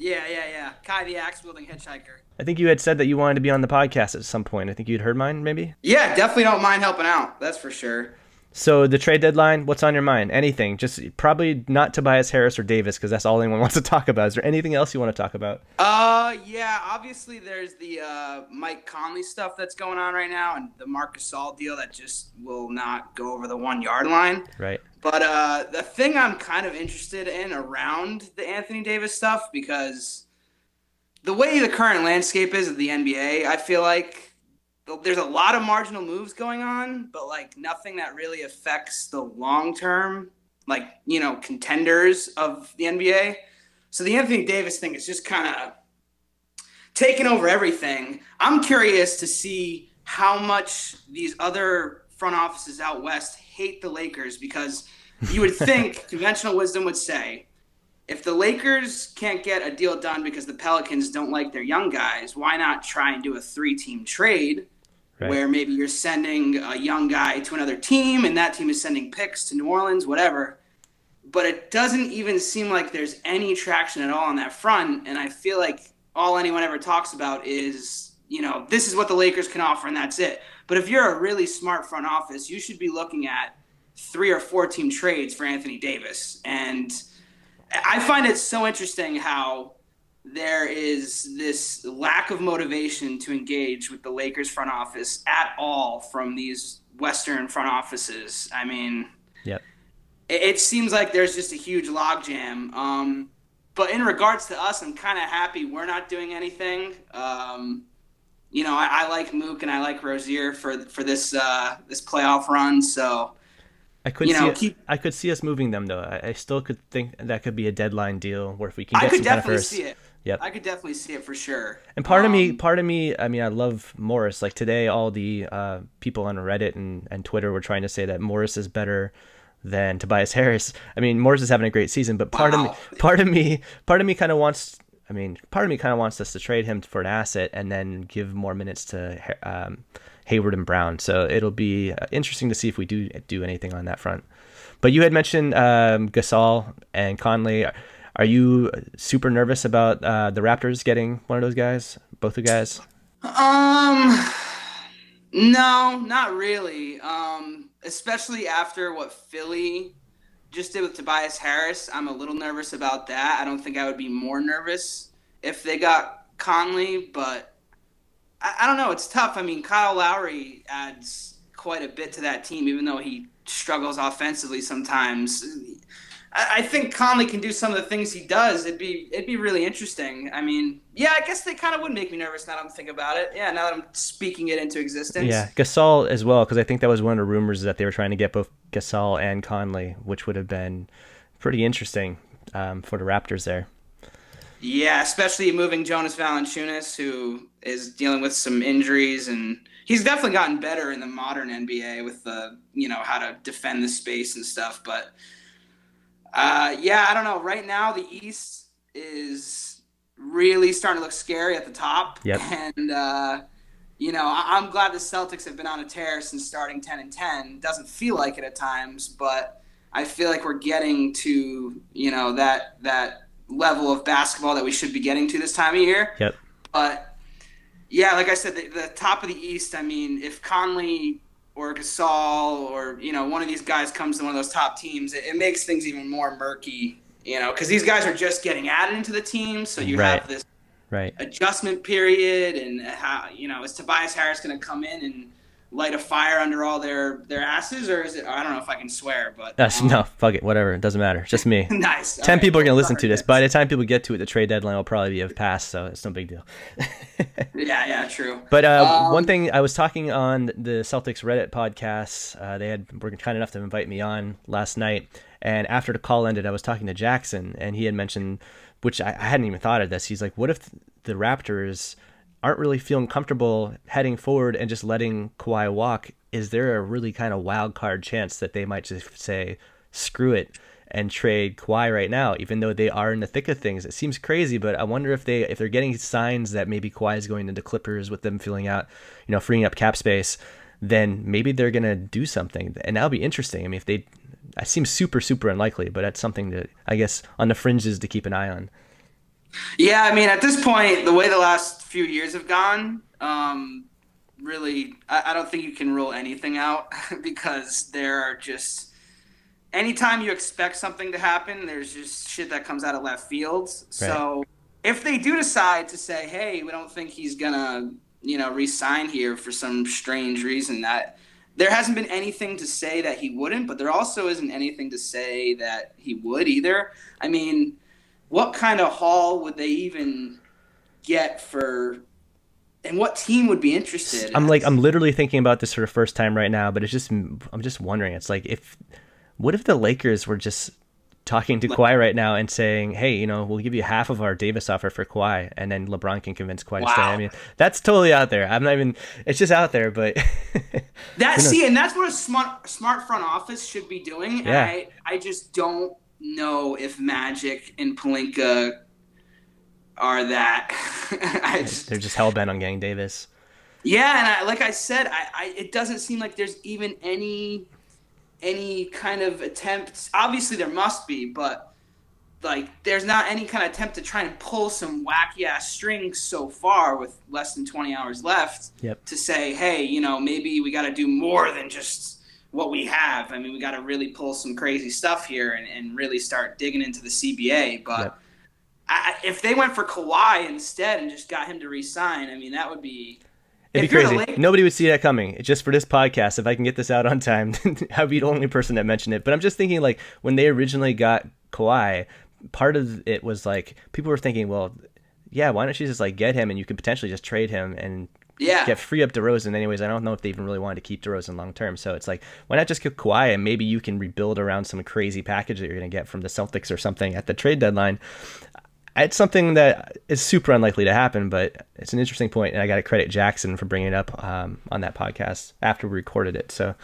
Yeah, yeah, yeah. Kai the axe wielding hitchhiker. I think you had said that you wanted to be on the podcast at some point. I think you'd heard mine, maybe. Yeah, definitely don't mind helping out. That's for sure. So the trade deadline, what's on your mind? Anything? Just probably not Tobias Harris or Davis because that's all anyone (laughs) wants to talk about. Is there anything else you want to talk about? Uh, yeah. Obviously, there's the uh, Mike Conley stuff that's going on right now, and the Marcus Gasol deal that just will not go over the one yard line. Right. But uh, the thing I'm kind of interested in around the Anthony Davis stuff because the way the current landscape is of the NBA, I feel like there's a lot of marginal moves going on, but like nothing that really affects the long term, like you know, contenders of the NBA. So the Anthony Davis thing is just kind of taking over everything. I'm curious to see how much these other front offices out west hate the Lakers because you would think (laughs) conventional wisdom would say if the Lakers can't get a deal done because the Pelicans don't like their young guys, why not try and do a three team trade Right. where maybe you're sending a young guy to another team and that team is sending picks to New Orleans, whatever. But it doesn't even seem like there's any traction at all on that front. And I feel like all anyone ever talks about is you know, this is what the Lakers can offer and that's it. But if you're a really smart front office, you should be looking at three or four team trades for Anthony Davis. And I find it so interesting how there is this lack of motivation to engage with the Lakers front office at all from these Western front offices. I mean, Yep. it, it seems like there's just a huge logjam. Um, but in regards to us, I'm kind of happy we're not doing anything. Um, you know, I, I like Mook and I like Rozier for for this uh, this playoff run. So I could You see know, it- keep- I could see us moving them though. I, I still could think that could be a deadline deal where if we can I get could kind of definitely first. see it. Yep. I could definitely see it for sure. And part of me, Um, part of me, I mean, I love Morris. Like today, all the uh, people on Reddit and, and Twitter were trying to say that Morris is better than Tobias (laughs) Harris. I mean, Morris is having a great season, but part of me, part of me, part of me kind of wants. I mean, part of me kind of wants us to trade him for an asset and then give more minutes to um, Hayward and Brown. So it'll be uh, interesting to see if we do do anything on that front. But you had mentioned um, Gasol and Conley. Are you super nervous about uh, the Raptors getting one of those guys, both of the guys? Um, no, not really. Um, especially after what Philly just did with Tobias Harris, I'm a little nervous about that. I don't think I would be more nervous if they got Conley, but I, I don't know. It's tough. I mean, Kyle Lowry adds quite a bit to that team, even though he struggles offensively sometimes. I, I think Conley can do some of the things he does. It'd be it'd be really interesting. I mean, yeah, I guess they kind of would make me nervous now that I'm thinking about it. Yeah, now that I'm speaking it into existence. Yeah, Gasol as well, because I think that was one of the rumors that they were trying to get both Gasol and Conley, which would have been pretty interesting um, for the Raptors there. Yeah, especially moving Jonas Valanciunas, who is dealing with some injuries, and he's definitely gotten better in the modern NBA with the you know how to defend the space and stuff. But uh, yeah, I don't know. Right now, the East is really starting to look scary at the top, Yep. and uh, you know I- I'm glad the Celtics have been on a tear since starting 10 and 10. Doesn't feel like it at times, but I feel like we're getting to you know that that level of basketball that we should be getting to this time of year. Yep. But yeah, like I said, the, the top of the East. I mean, if Conley or Gasol or you know one of these guys comes to one of those top teams, it, it makes things even more murky. You know, because these guys are just getting added into the team, so you Right. have this Right. adjustment period, and how you know is Tobias Harris going to come in and light a fire under all their their asses, or is it? I don't know if I can swear, but That's, (laughs) um, no, fuck it, whatever. It doesn't matter. Just me. (laughs) nice. Ten All people are gonna listen to this. By the time people get to it, the trade deadline will probably have passed, so it's no big deal. (laughs) Yeah, yeah, true. But uh, Um, one thing I was talking on the Celtics Reddit podcast, uh, they had were kind enough to invite me on last night, and after the call ended, I was talking to Jackson, and he had mentioned, which I, I hadn't even thought of this. He's like, "What if the Raptors aren't really feeling comfortable heading forward and just letting Kawhi walk? Is there a really kind of wild card chance that they might just say, screw it?" and trade Kawhi right now, even though they are in the thick of things. It seems crazy, but I wonder if they if they're getting signs that maybe Kawhi is going into Clippers with them filling out, you know, freeing up cap space, then maybe they're gonna do something, and that'll be interesting. I mean, if they, it seems super super unlikely, but that's something that I guess on the fringes to keep an eye on. Yeah, I mean, at this point, the way the last few years have gone, um, really, I, I don't think you can rule anything out (laughs) because there are just anytime you expect something to happen, there's just shit that comes out of left field. So if they do decide to say, "Hey, we don't think he's gonna," you know, resign here for some strange reason, that there hasn't been anything to say that he wouldn't, but there also isn't anything to say that he would either. I mean, what kind of haul would they even get for and what team would be interested I'm like I'm literally thinking about this for the first time right now, but it's just I'm just wondering. It's like if what if the Lakers were just talking to Kawhi right now and saying, "Hey, you know, we'll give you half of our Davis offer for Kawhi," and then LeBron can convince Kawhi to stay. I mean, that's totally out there. I'm not even. It's just out there, but (laughs) that see and that's what a smart smart front office should be doing Yeah. I, I just don't know if magic and Pelinka are that (laughs) I just, they're just hell bent on getting Davis. Yeah, and I, like I said, I, I it doesn't seem like there's even any any kind of attempts. Obviously, there must be, but like there's not any kind of attempt to try and pull some wacky ass strings so far with less than 20 hours left Yep. to say, hey, you know, maybe we got to do more than just what we have. I mean, we got to really pull some crazy stuff here and, and really start digging into the CBA. But Yep. I, if they went for Kawhi instead and just got him to resign, I mean, that would be. It'd be crazy. Nobody would see that coming. Just for this podcast, if I can get this out on time, (laughs) I'd be the only person that mentioned it. But I'm just thinking, like, when they originally got Kawhi, part of it was like people were thinking, well, yeah, why don't you just like get him and you could potentially just trade him and Yeah. get free up DeRozan. Anyways, I don't know if they even really wanted to keep DeRozan long term. So it's like, why not just get Kawhi and maybe you can rebuild around some crazy package that you're going to get from the Celtics or something at the trade deadline. It's something that is super unlikely to happen, but it's an interesting point, and I got to credit Jackson for bringing it up um, on that podcast after we recorded it. So,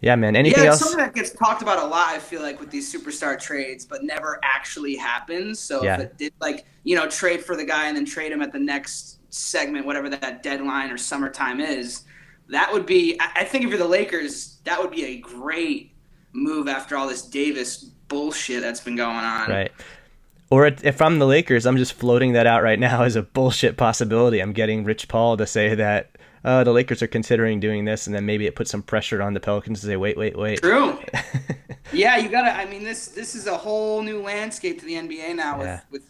yeah, man. Anything yeah, it's else? something that gets talked about a lot. I feel like with these superstar trades, but never actually happens. So Yeah. if it did, like you know, trade for the guy and then trade him at the next segment, whatever that deadline or summertime is, that would be. I think if you're the Lakers, that would be a great move after all this Davis bullshit that's been going on. Right. Or if I'm the Lakers, I'm just floating that out right now (laughs) as a bullshit possibility. I'm getting Rich Paul to say that uh, the Lakers are considering doing this, and then maybe it puts some pressure on the Pelicans to say, wait, wait, wait. True. (laughs) yeah, you gotta. I mean, this this is a whole new landscape to the NBA now with Yeah. with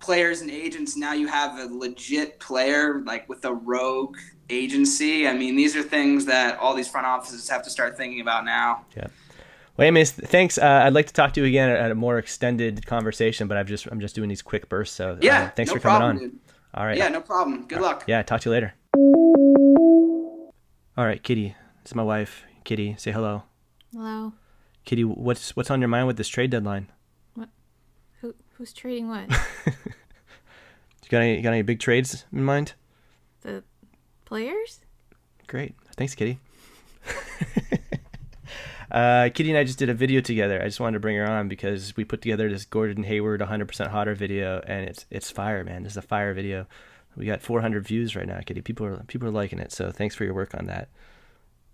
players and agents. Now you have a legit player like with a rogue agency. I mean, these are things that all these front offices have to start thinking about now. Yeah well, Amos, thanks. Uh, I'd like to talk to you again at a more extended conversation, but I've just I'm just doing these quick bursts. So uh, Yeah, thanks no for coming problem, on. dude. All right. Yeah, no problem. Good luck. Yeah, talk to you later. All right, Kitty. This is my wife. Kitty, say hello. Hello. Kitty, what's what's on your mind with this trade deadline? Who who's trading what? (laughs) You got any you got any big trades in mind? the players? Great. Thanks, Kitty. (laughs) uh, Kitty and I just did a video together. I just wanted to bring her on because we put together this Gordon Hayward 100% hotter video, and it's it's fire, man. This is a fire video. We got 400 views right now, Kitty. People are people are liking it. So thanks for your work on that.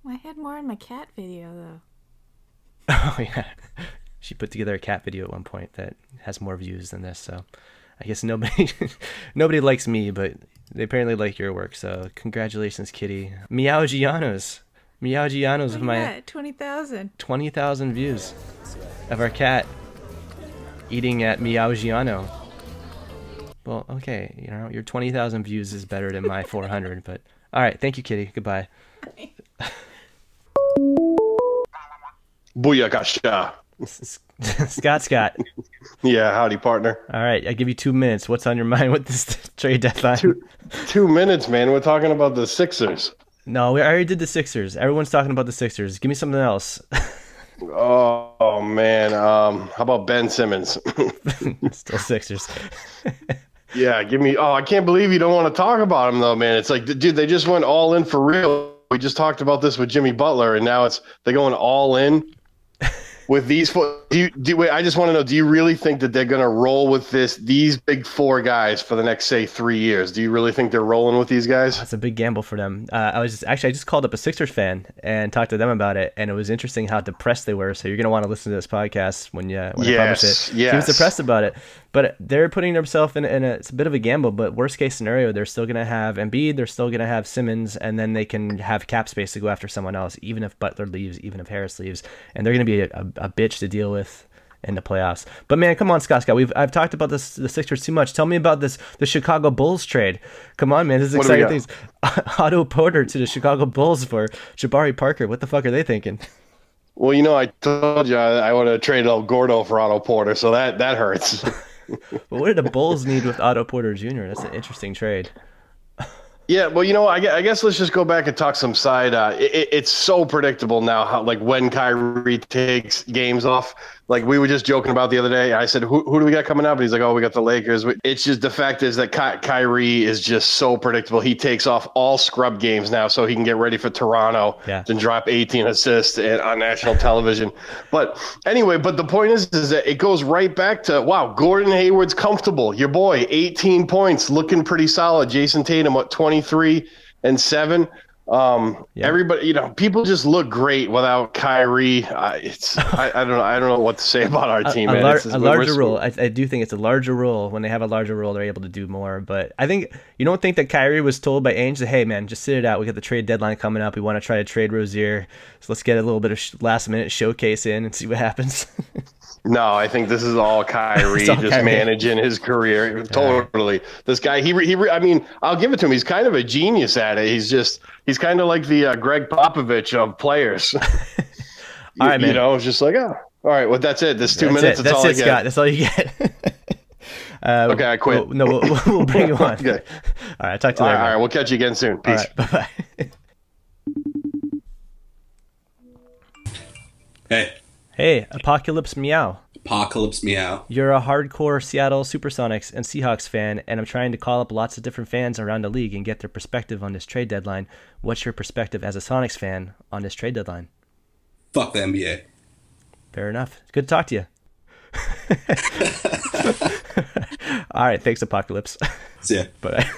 I had more in my cat video though. (laughs) Oh yeah, she put together a cat video at one point that has more views than this. So I guess nobody (laughs) nobody likes me, but they apparently like your work. So congratulations, Kitty. Meow Gianos. Meow Gianos of my Yeah, twenty thousand. 20,000 views of our cat eating at Meow Giano. Well, okay, you know, your 20,000 views is better than my 400, but all right, thank you, Kitty. Goodbye. Booyakasha. Scott, Scott. (laughs) Yeah, howdy, partner. All right, I give you two minutes. What's on your mind with this (laughs) trade deadline? Two, two minutes, man. We're talking about the Sixers. No, we already did the Sixers. Everyone's talking about the Sixers. Give me something else. Oh, (laughs) oh, man. Um, how about Ben Simmons? Still Sixers. yeah, give me. Oh, I can't believe you don't want to talk about him though, man. It's like, dude, they just went all in for real. We just talked about this with Jimmy Butler, and now it's they're going all in with these four. Do you? Do wait? I just want to know. Do you really think that they're going to roll with this? These big four guys for the next say three years? Do you really think they're rolling with these guys? That's a big gamble for them. Uh, I was just, actually I just called up a Sixers fan and talked to them about it, and it was interesting how depressed they were. So you're gonna want to listen to this podcast when you when I publish Yes, it. He was depressed about it, but they're putting themselves in, in a it's a bit of a gamble. But worst case scenario, they're still gonna have Embiid, they're still gonna have Simmons, and then they can have cap space to go after someone else, even if Butler leaves, even if Harris leaves, and they're gonna be a, a, a bitch to deal with in the playoffs. But man, come on, Scott, Scott. We've I've talked about this the Sixers too much. Tell me about this the Chicago Bulls trade. Come on, man, this is What do we exciting things. (laughs) Otto Porter to the Chicago Bulls for Jabari Parker. What the fuck are they thinking? Well, you know, I told you I, I would have traded El Gordo for Otto Porter, so that that hurts. (laughs) But what did the Bulls need with Otto Porter Jr.? That's an interesting trade. Yeah, well, you know, I, I guess let's just go back and talk some side. Uh, it- it's so predictable now how like when Kyrie takes games off. Like we were just joking about the other day. I said, "Who, who do we got coming up?" And he's like, "Oh, we got the Lakers." It's just the fact is that Ky- Kyrie is just so predictable. He takes off all scrub games now, so he can get ready for Toronto Yeah. and drop 18 assists and, on national television. But anyway, but the point is, is that it goes right back to wow, Gordon Hayward's comfortable. Your boy, 18 points, looking pretty solid. Jayson Tatum, what 23 and seven. Um, Yeah. everybody, you know, people just look great without Kyrie. I, it's I, I don't know. I don't know what to say about our team. a, man. lar- a larger role. I, I do think it's a larger role. When they have a larger role, they're able to do more. But I think you don't think that Kyrie was told by Ainge that, hey man, just sit it out. We got the trade deadline coming up. We want to try to trade Rozier. So let's get a little bit of sh- last minute showcase in and see what happens. (laughs) No, I think this is all (laughs) Kyrie It's all just Kyrie. managing his career. Totally. This guy, he, re- he, re- I mean, I'll give it to him. He's kind of a genius at it. He's just, he's kind of like the uh, Gregg Popovich of players. (laughs) (laughs) All you, right, man. You know, it's just like, oh, all right, well, that's it. This two that's minutes. it. That's, That's all it, I get. Scott. That's all you get. uh, Okay, I quit. we'll- no, we'll, we'll bring you on. Okay. All right, talk to you All later. all right, man. we'll catch you again soon. Peace. right, bye bye. Hey, Hey, Apocalypse Meow. Apocalypse Meow. You're a hardcore Seattle Supersonics and Seahawks fan, and I'm trying to call up lots of different fans around the league and get their perspective on this trade deadline. What's your perspective as a Sonics fan on this trade deadline? Fuck the NBA. Fair enough. Good to talk to you. (laughs) (laughs) All right, thanks, Apocalypse. See ya. (laughs) Bye.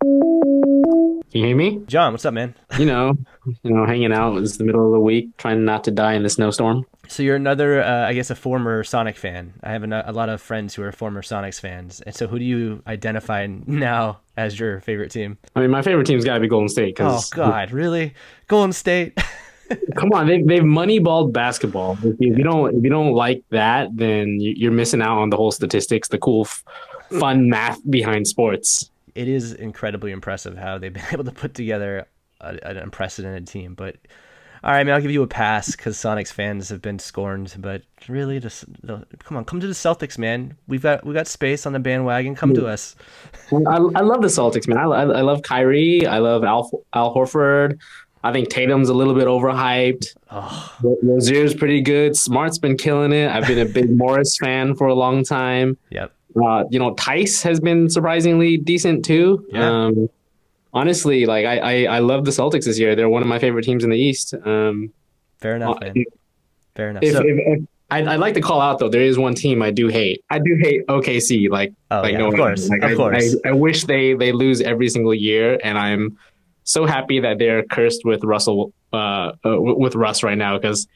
Can you hear me? John, what's up, man? You know, you know, hanging out. It's the middle of the week, trying not to die in the snowstorm. So you're another, uh, I guess, a former Sonic fan. I have a, a lot of friends who are former Sonics fans, and so who do you identify (laughs) now as your favorite team? I mean, my favorite team's got to be Golden State. Oh God, really? Golden State? (laughs) come on, they've they've moneyballed basketball. If you, if you don't if you don't like that, then you- you're missing out on the whole statistics, the cool, f- fun math behind sports. It is incredibly impressive how they've (laughs) been able to put together a, an unprecedented team. But all right, man, I'll give you a pass because Sonics fans have been scorned. But really, just come on, come to the Celtics, man. We've got we got space on the bandwagon. Come to us. I, I love the Celtics, man. I, I, I love Kyrie. I love Al, Al Horford. I think Tatum's a little bit overhyped. Oh, Rozier's pretty good. Smart's been killing it. I've been a big (laughs) Morris fan for a long time. yep. Uh, you know, Theis has been surprisingly decent too. Yeah. Um, honestly, like I, I, I love the Celtics this year. They're one of my favorite teams in the East. Um, Fair enough, uh, man. Fair enough. if, So, if, if, I'd, I'd like to call out though. There is one team I do hate. I do hate OKC. Like, Oh, like yeah, no of course, like, of I, course. I, I wish they they lose every single year, and I'm so happy that they're cursed with Russell uh, uh with Russ right now because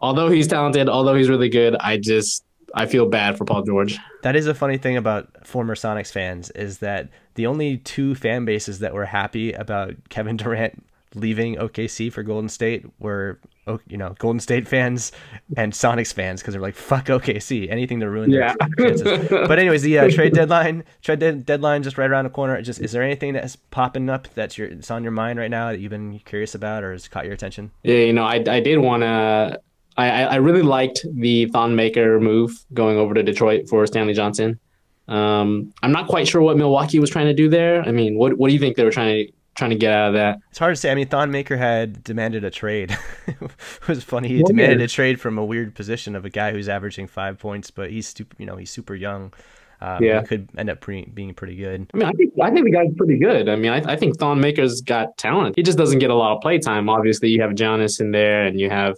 although he's talented, although he's really good, I just I feel bad for Paul George. that is a funny thing about former Sonics fans is that the only two fan bases that were happy about Kevin Durant leaving OKC for Golden State were you know Golden State fans and Sonics fans because they're like fuck OKC anything to ruin Yeah. their (laughs) chances. But anyways, the uh, trade deadline trade de- deadline just right around the corner. Just is there anything that's popping up that's your it's on your mind right now that you've been curious about or has caught your attention? Yeah, you know, I I did want to. I I really liked the Thon Maker move going over to Detroit for Stanley Johnson. Um, I'm not quite sure what Milwaukee was trying to do there. I mean, what what do you think they were trying to trying to get out of that? It's hard to say. I mean, Thon Maker had demanded a trade. (laughs) it was funny. He demanded a trade from a weird position of a guy who's averaging five points, but he's super. You know, he's super young. Um, Yeah. he could end up pre- being pretty good. I mean, I think I think the guy's pretty good. I mean, I, I think Thon Maker's got talent. He just doesn't get a lot of play time. Obviously, you have Giannis in there, and you have.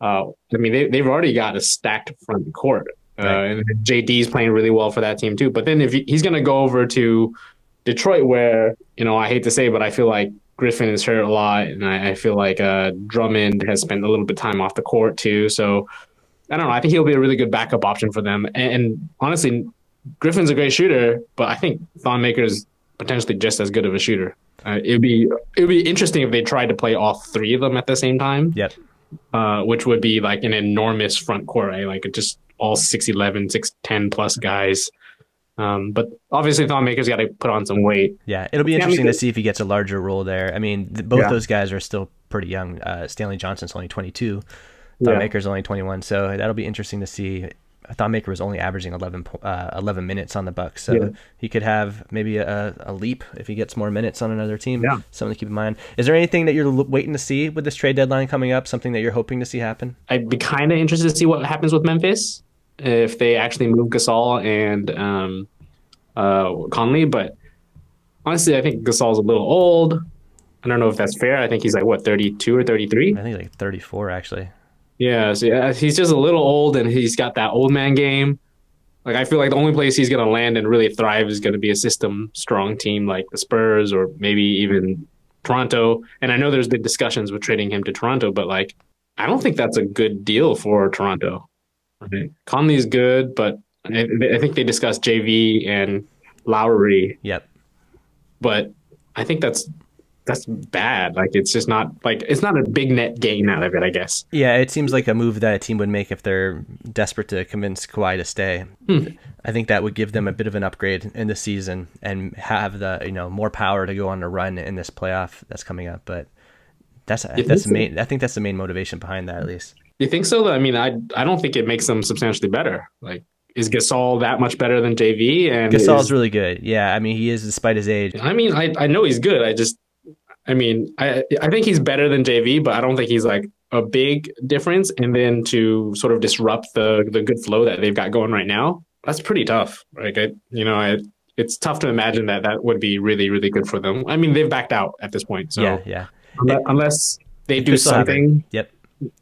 Uh, I mean, they they've already got a stacked front court. Uh, Right. and JD's playing really well for that team too. But then if he, he's going to go over to Detroit, where you know I hate to say, but I feel like Griffin is hurt a lot, and I, I feel like uh, Drummond has spent a little bit of time off the court too. So I don't know. I think he'll be a really good backup option for them. And, and honestly, Griffin's a great shooter, but I think Thon is potentially just as good of a shooter. Uh, it'd be it'd be interesting if they tried to play all three of them at the same time. Yep. Uh, which would be like an enormous front court, right? Like just all 6'11", 6'10 plus guys. Um, but obviously, Thon Maker's got to put on some weight. Yeah, it'll be Yeah, interesting to see if he gets a larger role there. I mean, th- both Yeah. those guys are still pretty young. Uh, Stanley Johnson's only 22. Thon Yeah. Maker's only 21. So that'll be interesting to see. Thon Maker was only averaging 11, uh, 11 minutes on the Bucks, so Yeah. he could have maybe a, a leap if he gets more minutes on another team. Yeah. Something to keep in mind. Is there anything that you're waiting to see with this trade deadline coming up? Something that you're hoping to see happen? I'd be kind of interested to see what happens with Memphis if they actually move Gasol and um, uh, Conley. But honestly, I think Gasol's a little old. I don't know if that's fair. I think he's like what thirty two or thirty three. I think like 34 actually. Yeah, so yeah, uh, he's just a little old, and he's got that old man game. Like I feel like the only place he's gonna land and really thrive is gonna be a system strong team like the Spurs or maybe even Toronto. And I know there's been discussions with trading him to Toronto, but like I don't think that's a good deal for Toronto. Right? Conley's good, but I, I think they discussed JV and Lowry. Yep. But I think that's that's bad. Like it's just not like it's not a big net gain out of it. I guess. Yeah, it seems like a move that a team would make if they're desperate to convince Kawhi to stay. Hmm. I think that would give them a bit of an upgrade in the season and have the you know more power to go on a run in this playoff that's coming up. But that's that's the main. I think that's the main motivation behind that at least. You think so? I mean, I I don't think it makes them substantially better. Like, is Gasol that much better than JV? And Gasol's is- really good. Yeah, I mean he is despite his age. I mean, I I know he's good. I just, I mean, I I think he's better than JV, but I don't think he's like a big difference. And then to sort of disrupt the the good flow that they've got going right now, that's pretty tough. Like, I you know, I it's tough to imagine that that would be really really good for them. I mean, they've backed out at this point, so yeah, yeah. unless, unless they do could still happen. something. Yep.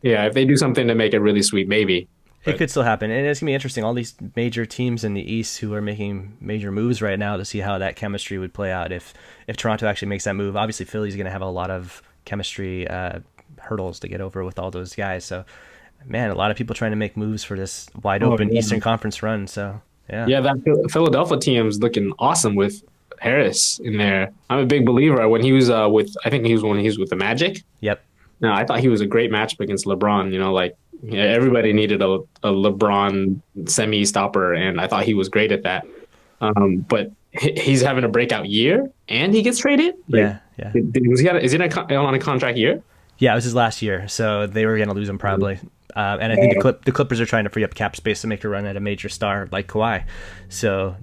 Yeah, if they do something to make it really sweet, maybe. It could still happen, and it's gonna be interesting. All these major teams in the East who are making major moves right now to see how that chemistry would play out. If if Toronto actually makes that move, obviously Philly's gonna have a lot of chemistry uh, hurdles to get over with all those guys. So, man, a lot of people trying to make moves for this wide Oh, open yeah. Eastern Conference run. So, yeah, Yeah, that Phil- Philadelphia team's looking awesome with Harris in there. I'm a big believer. When he was uh, with, I think he was when he was with the Magic. Yep. No, I thought he was a great matchup against LeBron. You know, like everybody needed a, a LeBron semi stopper, and I thought he was great at that. Um, but he's having a breakout year, and he gets traded. Like, yeah, yeah. Was he on, is he on a con- on a contract year? Yeah, it was his last year, so they were going to lose him probably. Uh, and I think the, Clip, the Clippers are trying to free up cap space to make a run at a major star like Kawhi. So,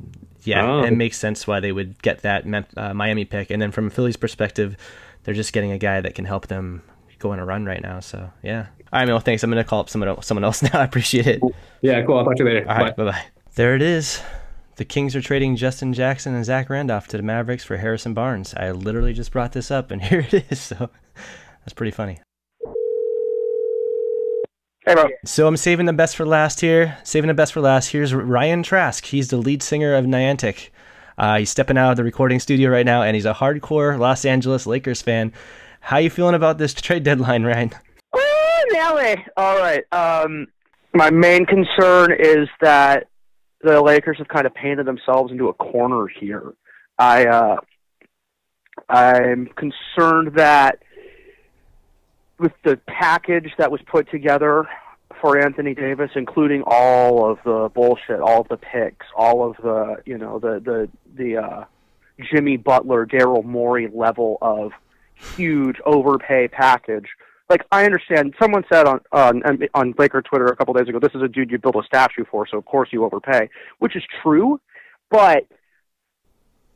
yeah, Oh. it makes sense why they would get that uh, Miami pick. And then from Philly's perspective, they're just getting a guy that can help them go on a run right now. So, yeah. All right, Mel, thanks. I'm going to call up someone else, someone else (laughs) now. I appreciate it. Yeah, cool. I'll talk to you later. All right, bye bye. There it is. The Kings are trading Justin Jackson and Zach Randolph to the Mavericks for Harrison Barnes. I literally just brought this up, and (laughs) here it is. So (laughs) that's pretty funny. Hey, bro. So I'm saving the best for last here. Saving the best for last. Here's Ryan Trask. He's the lead singer of Niantic. Uh, he's stepping out of the recording studio right now, and he's a hardcore Los Angeles Lakers fan. How you feeling about this (laughs) trade deadline, Ryan? Oh, Nelly. All right. Um, my main concern is that the Lakers have kind of painted themselves into a corner here. I uh, I'm concerned that with the package that was put together for Anthony Davis, including all of the bullshit, all of the picks, all of the you know the the the uh, Jimmy Butler, Daryl Morey level of huge overpay package. Like I understand, someone said on on um, on Laker Twitter a couple days ago, this is a dude you build a statue for, so of course you overpay, which is true. But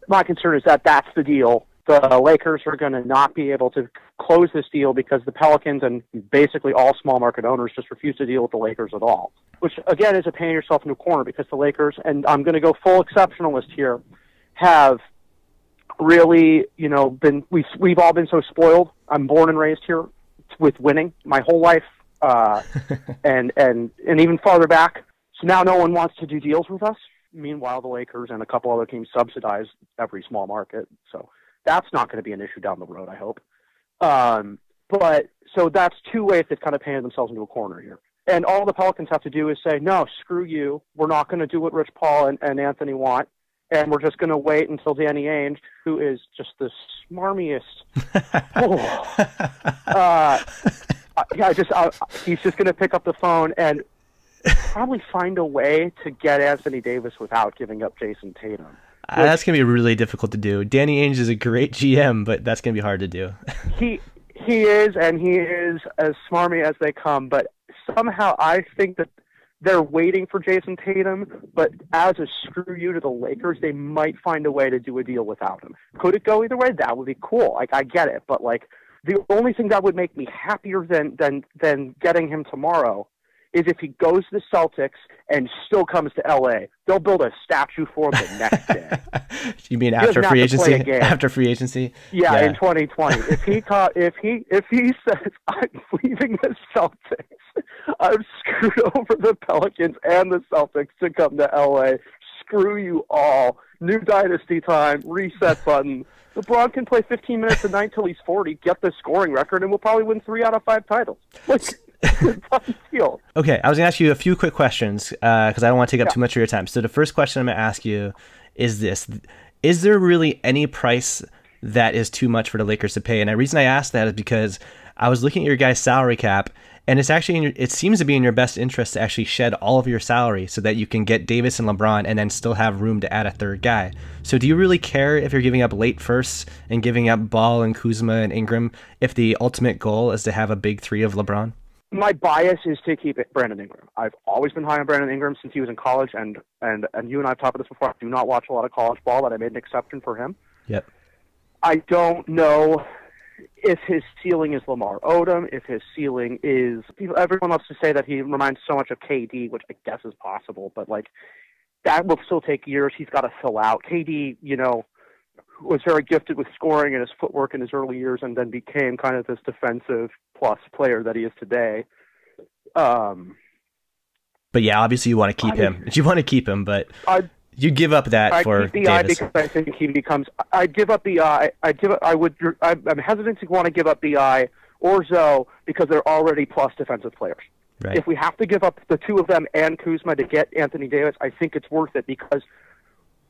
my concern is that that's the deal. The Lakers are going to not be able to close this deal because the Pelicans and basically all small market owners just refuse to deal with the Lakers at all. Which again is a painting yourself in a corner because the Lakers, and I'm going to go full exceptionalist here, have really, you know, been we've we've all been so spoiled. I'm born and raised here with winning my whole life, uh, (laughs) and and and even farther back. So now no one wants to do deals with us. Meanwhile, the Lakers and a couple other teams subsidize every small market. So that's not going to be an issue down the road. I hope. Um, but so that's two ways they've kind of painted themselves into a corner here. And all the Pelicans have to do is say, no, screw you. We're not going to do what Rich Paul and, and Anthony want. And we're just going to wait until Danny Ainge, who is just the smarmiest. (laughs) oh, uh, I- yeah, just I, he's just going to pick up the phone and probably find a way to get Anthony Davis without giving up Jayson Tatum. Uh, that's gonna be really difficult to do. Danny Ainge is a great GM, but that's gonna be hard to do. (laughs) he he is, and he is as smarmy as they come. But somehow, I think that they're waiting for Jayson Tatum. But as a screw you to the Lakers, they might find a way to do a deal without him. Could it go either way? That would be cool. Like I get it, but like the only thing that would make me happier than than than getting him tomorrow is if he goes to the Celtics and still comes to LA. They'll build a statue for him the next day. (laughs) you mean after free agency? (laughs) After free agency? Yeah, in 2020. if he caught, if he if he says (laughs) I'm leaving the Celtics, I've screwed over the Pelicans and the Celtics to come to LA. Screw you all. New dynasty time. Reset button. LeBron can play 15 minutes a night till he's 40, get the scoring record, and we'll probably win three out of five titles. Like, it's a done deal. Okay, I was gonna ask you a few quick questions uh, because I don't want to take up Yeah. too much of your time. So the first question I'm gonna ask you is this: Is there really any price that is too much for the Lakers to pay? And the reason I ask that is because I was looking at your guys' salary cap, and it's actually in your, it seems to be in your best interest to actually shed all of your salary so that you can get Davis and LeBron, and then still have room to add a third guy. So do you really care if you're giving up late firsts and giving up Ball and Kuzma and Ingram if the ultimate goal is to have a big three of LeBron? My bias is to keep it Brandon Ingram. I've always been high on Brandon Ingram since he was in college, and and and you and I have talked about this before. I do not watch a lot of college ball, but I made an exception for him. Yep. I don't know if his ceiling is Lamar Odom, if his ceiling is people. Everyone loves to say that he reminds so much of KD, which I guess is possible, but like that will still take years. He's got to fill out. KD, you know, was very gifted with scoring and his footwork in his early years, and then became kind of this defensive plus player that he is today. Um, But yeah, obviously you want to keep I- him. (laughs) You want to keep him, but I- you give up that I for the Davis. because I think he becomes. I give up the eye. I give. I would. I'm hesitant to want to give up the eye or Zoe because they're already plus defensive players. Right. If we have to give up the two of them and Kuzma to get Anthony Davis, I think it's worth it because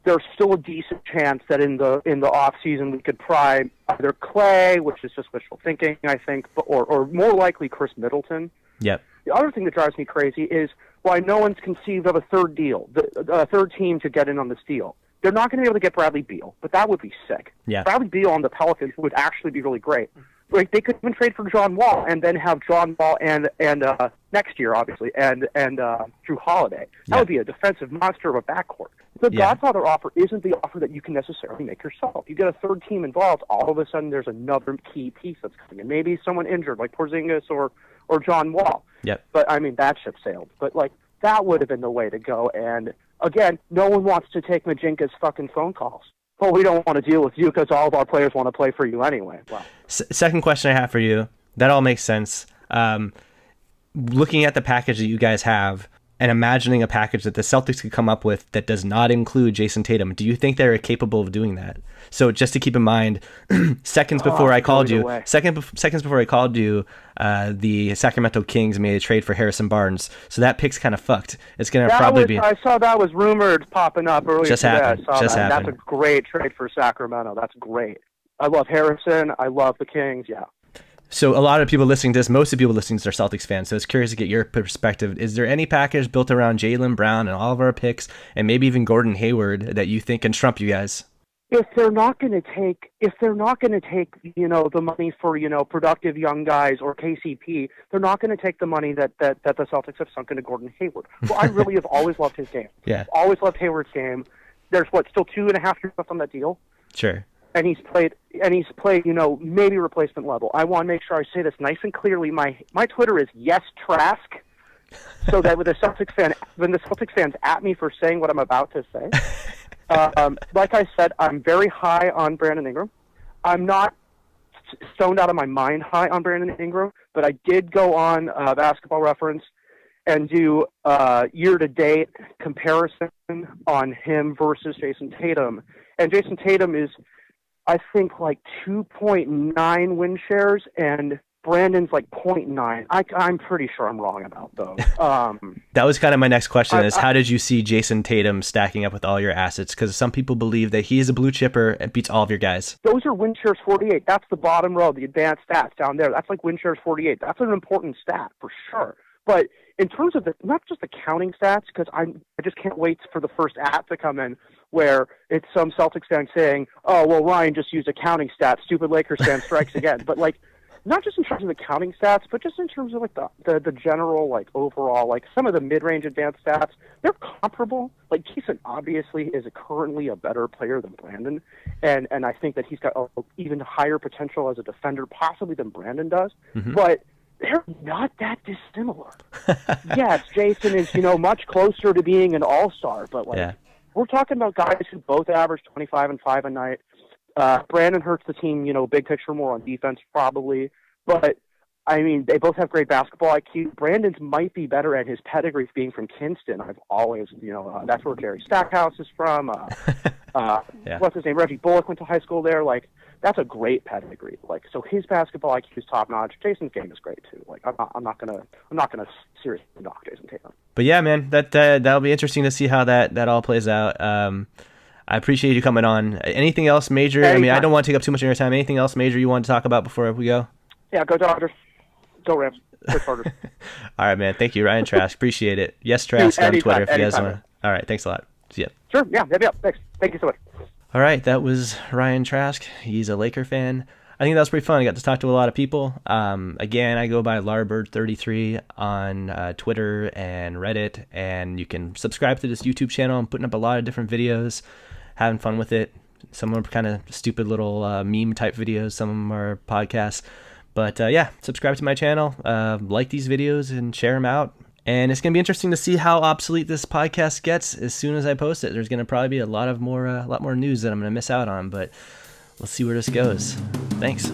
there's still a decent chance that in the in the off season we could pry either Klay, which is just wishful thinking, I think, but, or or more likely Khris Middleton. Yep. The other thing that drives me crazy is why no one's conceived of a third deal, the, a third team to get in on this deal. They're not going to be able to get Bradley Beal, but that would be sick. Yeah. Bradley Beal on the Pelicans would actually be really great. Like they could even trade for John Wall and then have John Wall and and uh, next year obviously and and uh, Jrue Holiday. That Yeah. would be a defensive monster of a backcourt. The Yeah. Godfather offer isn't the offer that you can necessarily make yourself. You get a third team involved, all of a sudden there's another key piece that's coming in. Maybe someone injured like Porzingis or or John Wall. Yep. But I mean, that ship sailed. But like that would have been the way to go. And again, no one wants to take Majinka's fucking phone calls. Well, we don't want to deal with you because all of our players want to play for you anyway. Well, S- second question I have for you. That all makes sense. Um, looking at the package that you guys have and imagining a package that the Celtics could come up with that does not include Jayson Tatum, do you think they're capable of doing that? So just to keep in mind, (clears throat) seconds Oh, before I called you, second seconds before I called you, uh, the Sacramento Kings made a trade for Harrison Barnes. So that pick's kind of fucked. It's gonna that probably was, be I saw that was rumored popping up earlier Just today. happened. Just that. happened. That's a great trade for Sacramento. That's great. I love Harrison. I love the Kings. Yeah. So a lot of people listening to this, most of the people listening to this are Celtics fans. So it's curious to get your perspective. Is there any package built around Jaylen Brown and all of our picks, and maybe even Gordon Hayward that you think can trump you guys? if they're not going to take if they're not going to take you know the money for you know productive young guys or KCP, they're not going to take the money that that that the Celtics have sunk into Gordon Hayward. Well, I really have always loved his game. (laughs) Yeah, Always loved Hayward's game. There's what still two and a half years left on that deal, sure. And he's played and he's played you know maybe replacement level. I want to make sure I say this nice and clearly. My my Twitter is yes Trask. So that with the Celtics fan, when the Celtics fans at me for saying what I'm about to say, (laughs) um, like I said, I'm very high on Brandon Ingram. I'm not stoned out of my mind high on Brandon Ingram, but I did go on uh, Basketball Reference and do uh, year-to-date comparison on him versus Jayson Tatum. And Jayson Tatum is, I think, like 2.9 win shares, and Brandon's like 0.9. I, I'm pretty sure I'm wrong about those. (laughs) Um, That was kind of my next question: I- is I- how did you see Jayson Tatum stacking up with all your assets? Because some people believe that he is a blue chipper and beats all of your guys. those are win shares 48. That's the bottom row, the advanced stats down there. That's like win shares 48. That's an important stat for sure. But in terms of the not just the counting stats, because I I just can't wait for the first app to come in where it's some Celtics fan saying, "Oh well, Ryan just used a counting stat. Stupid Lakers fan strikes again." But like. Not just in terms of the counting stats, but just in terms of like the, the the general like overall like some of the mid range advanced stats, they're comparable. Like Jayson obviously is a, currently a better player than Brandon, and and I think that he's got a, a even higher potential as a defender possibly than Brandon does. Mhm. But they're not that dissimilar. (laughs) yes, Jayson is you know much closer to being an all star, but like Yeah. We're talking about guys who both average 25 and 5 a night. Uh, Brandon hurts the team, you know, big picture more on defense probably, but I mean, they both have great basketball IQ. Brandon's might be better at his pedigree being from Kinston. I've always, you know, uh, that's where Jerry Stackhouse is from. Uh, (laughs) Uh, Yeah. What's his name? Reggie Bullock went to high school there. Like that's a great pedigree. Like so, his basketball IQ is top notch. Jayson's game is great too. Like I'm not, I'm not gonna, I'm not gonna seriously knock Jayson Tatum. But yeah, man, that uh, that'll be interesting to see how that that all plays out. Um, I appreciate you coming on. Anything else major? I mean, I don't want to take up too much of your time. Anything else major you want to talk about before we go? Yeah, go Dodgers. Go Rams. Go (laughs) Chargers. All right, man. Thank you, Ryan Trask. Appreciate it. Yes, Trask on (laughs) anytime, Twitter if you guys anytime. want. All right, thanks a lot. See ya. sure. Yeah. Yeah. Yeah. Thanks. Thank you so much. All right, that was Ryan Trask. He's a Laker fan. I think that was pretty fun. I got to talk to a lot of people. Um, again, I go by LarBrd33 on uh, Twitter and Reddit, and you can subscribe to this YouTube channel. I'm putting up a lot of different videos, having fun with it. Some are kind of stupid little uh, meme type videos. Some of them are podcasts. But uh, yeah, subscribe to my channel, uh, like these videos, and share them out. And it's gonna be interesting to see how obsolete this podcast gets as soon as I post it. There's gonna probably be a lot of more, uh, a lot more news that I'm gonna miss out on, but we'll see where this goes. Thanks.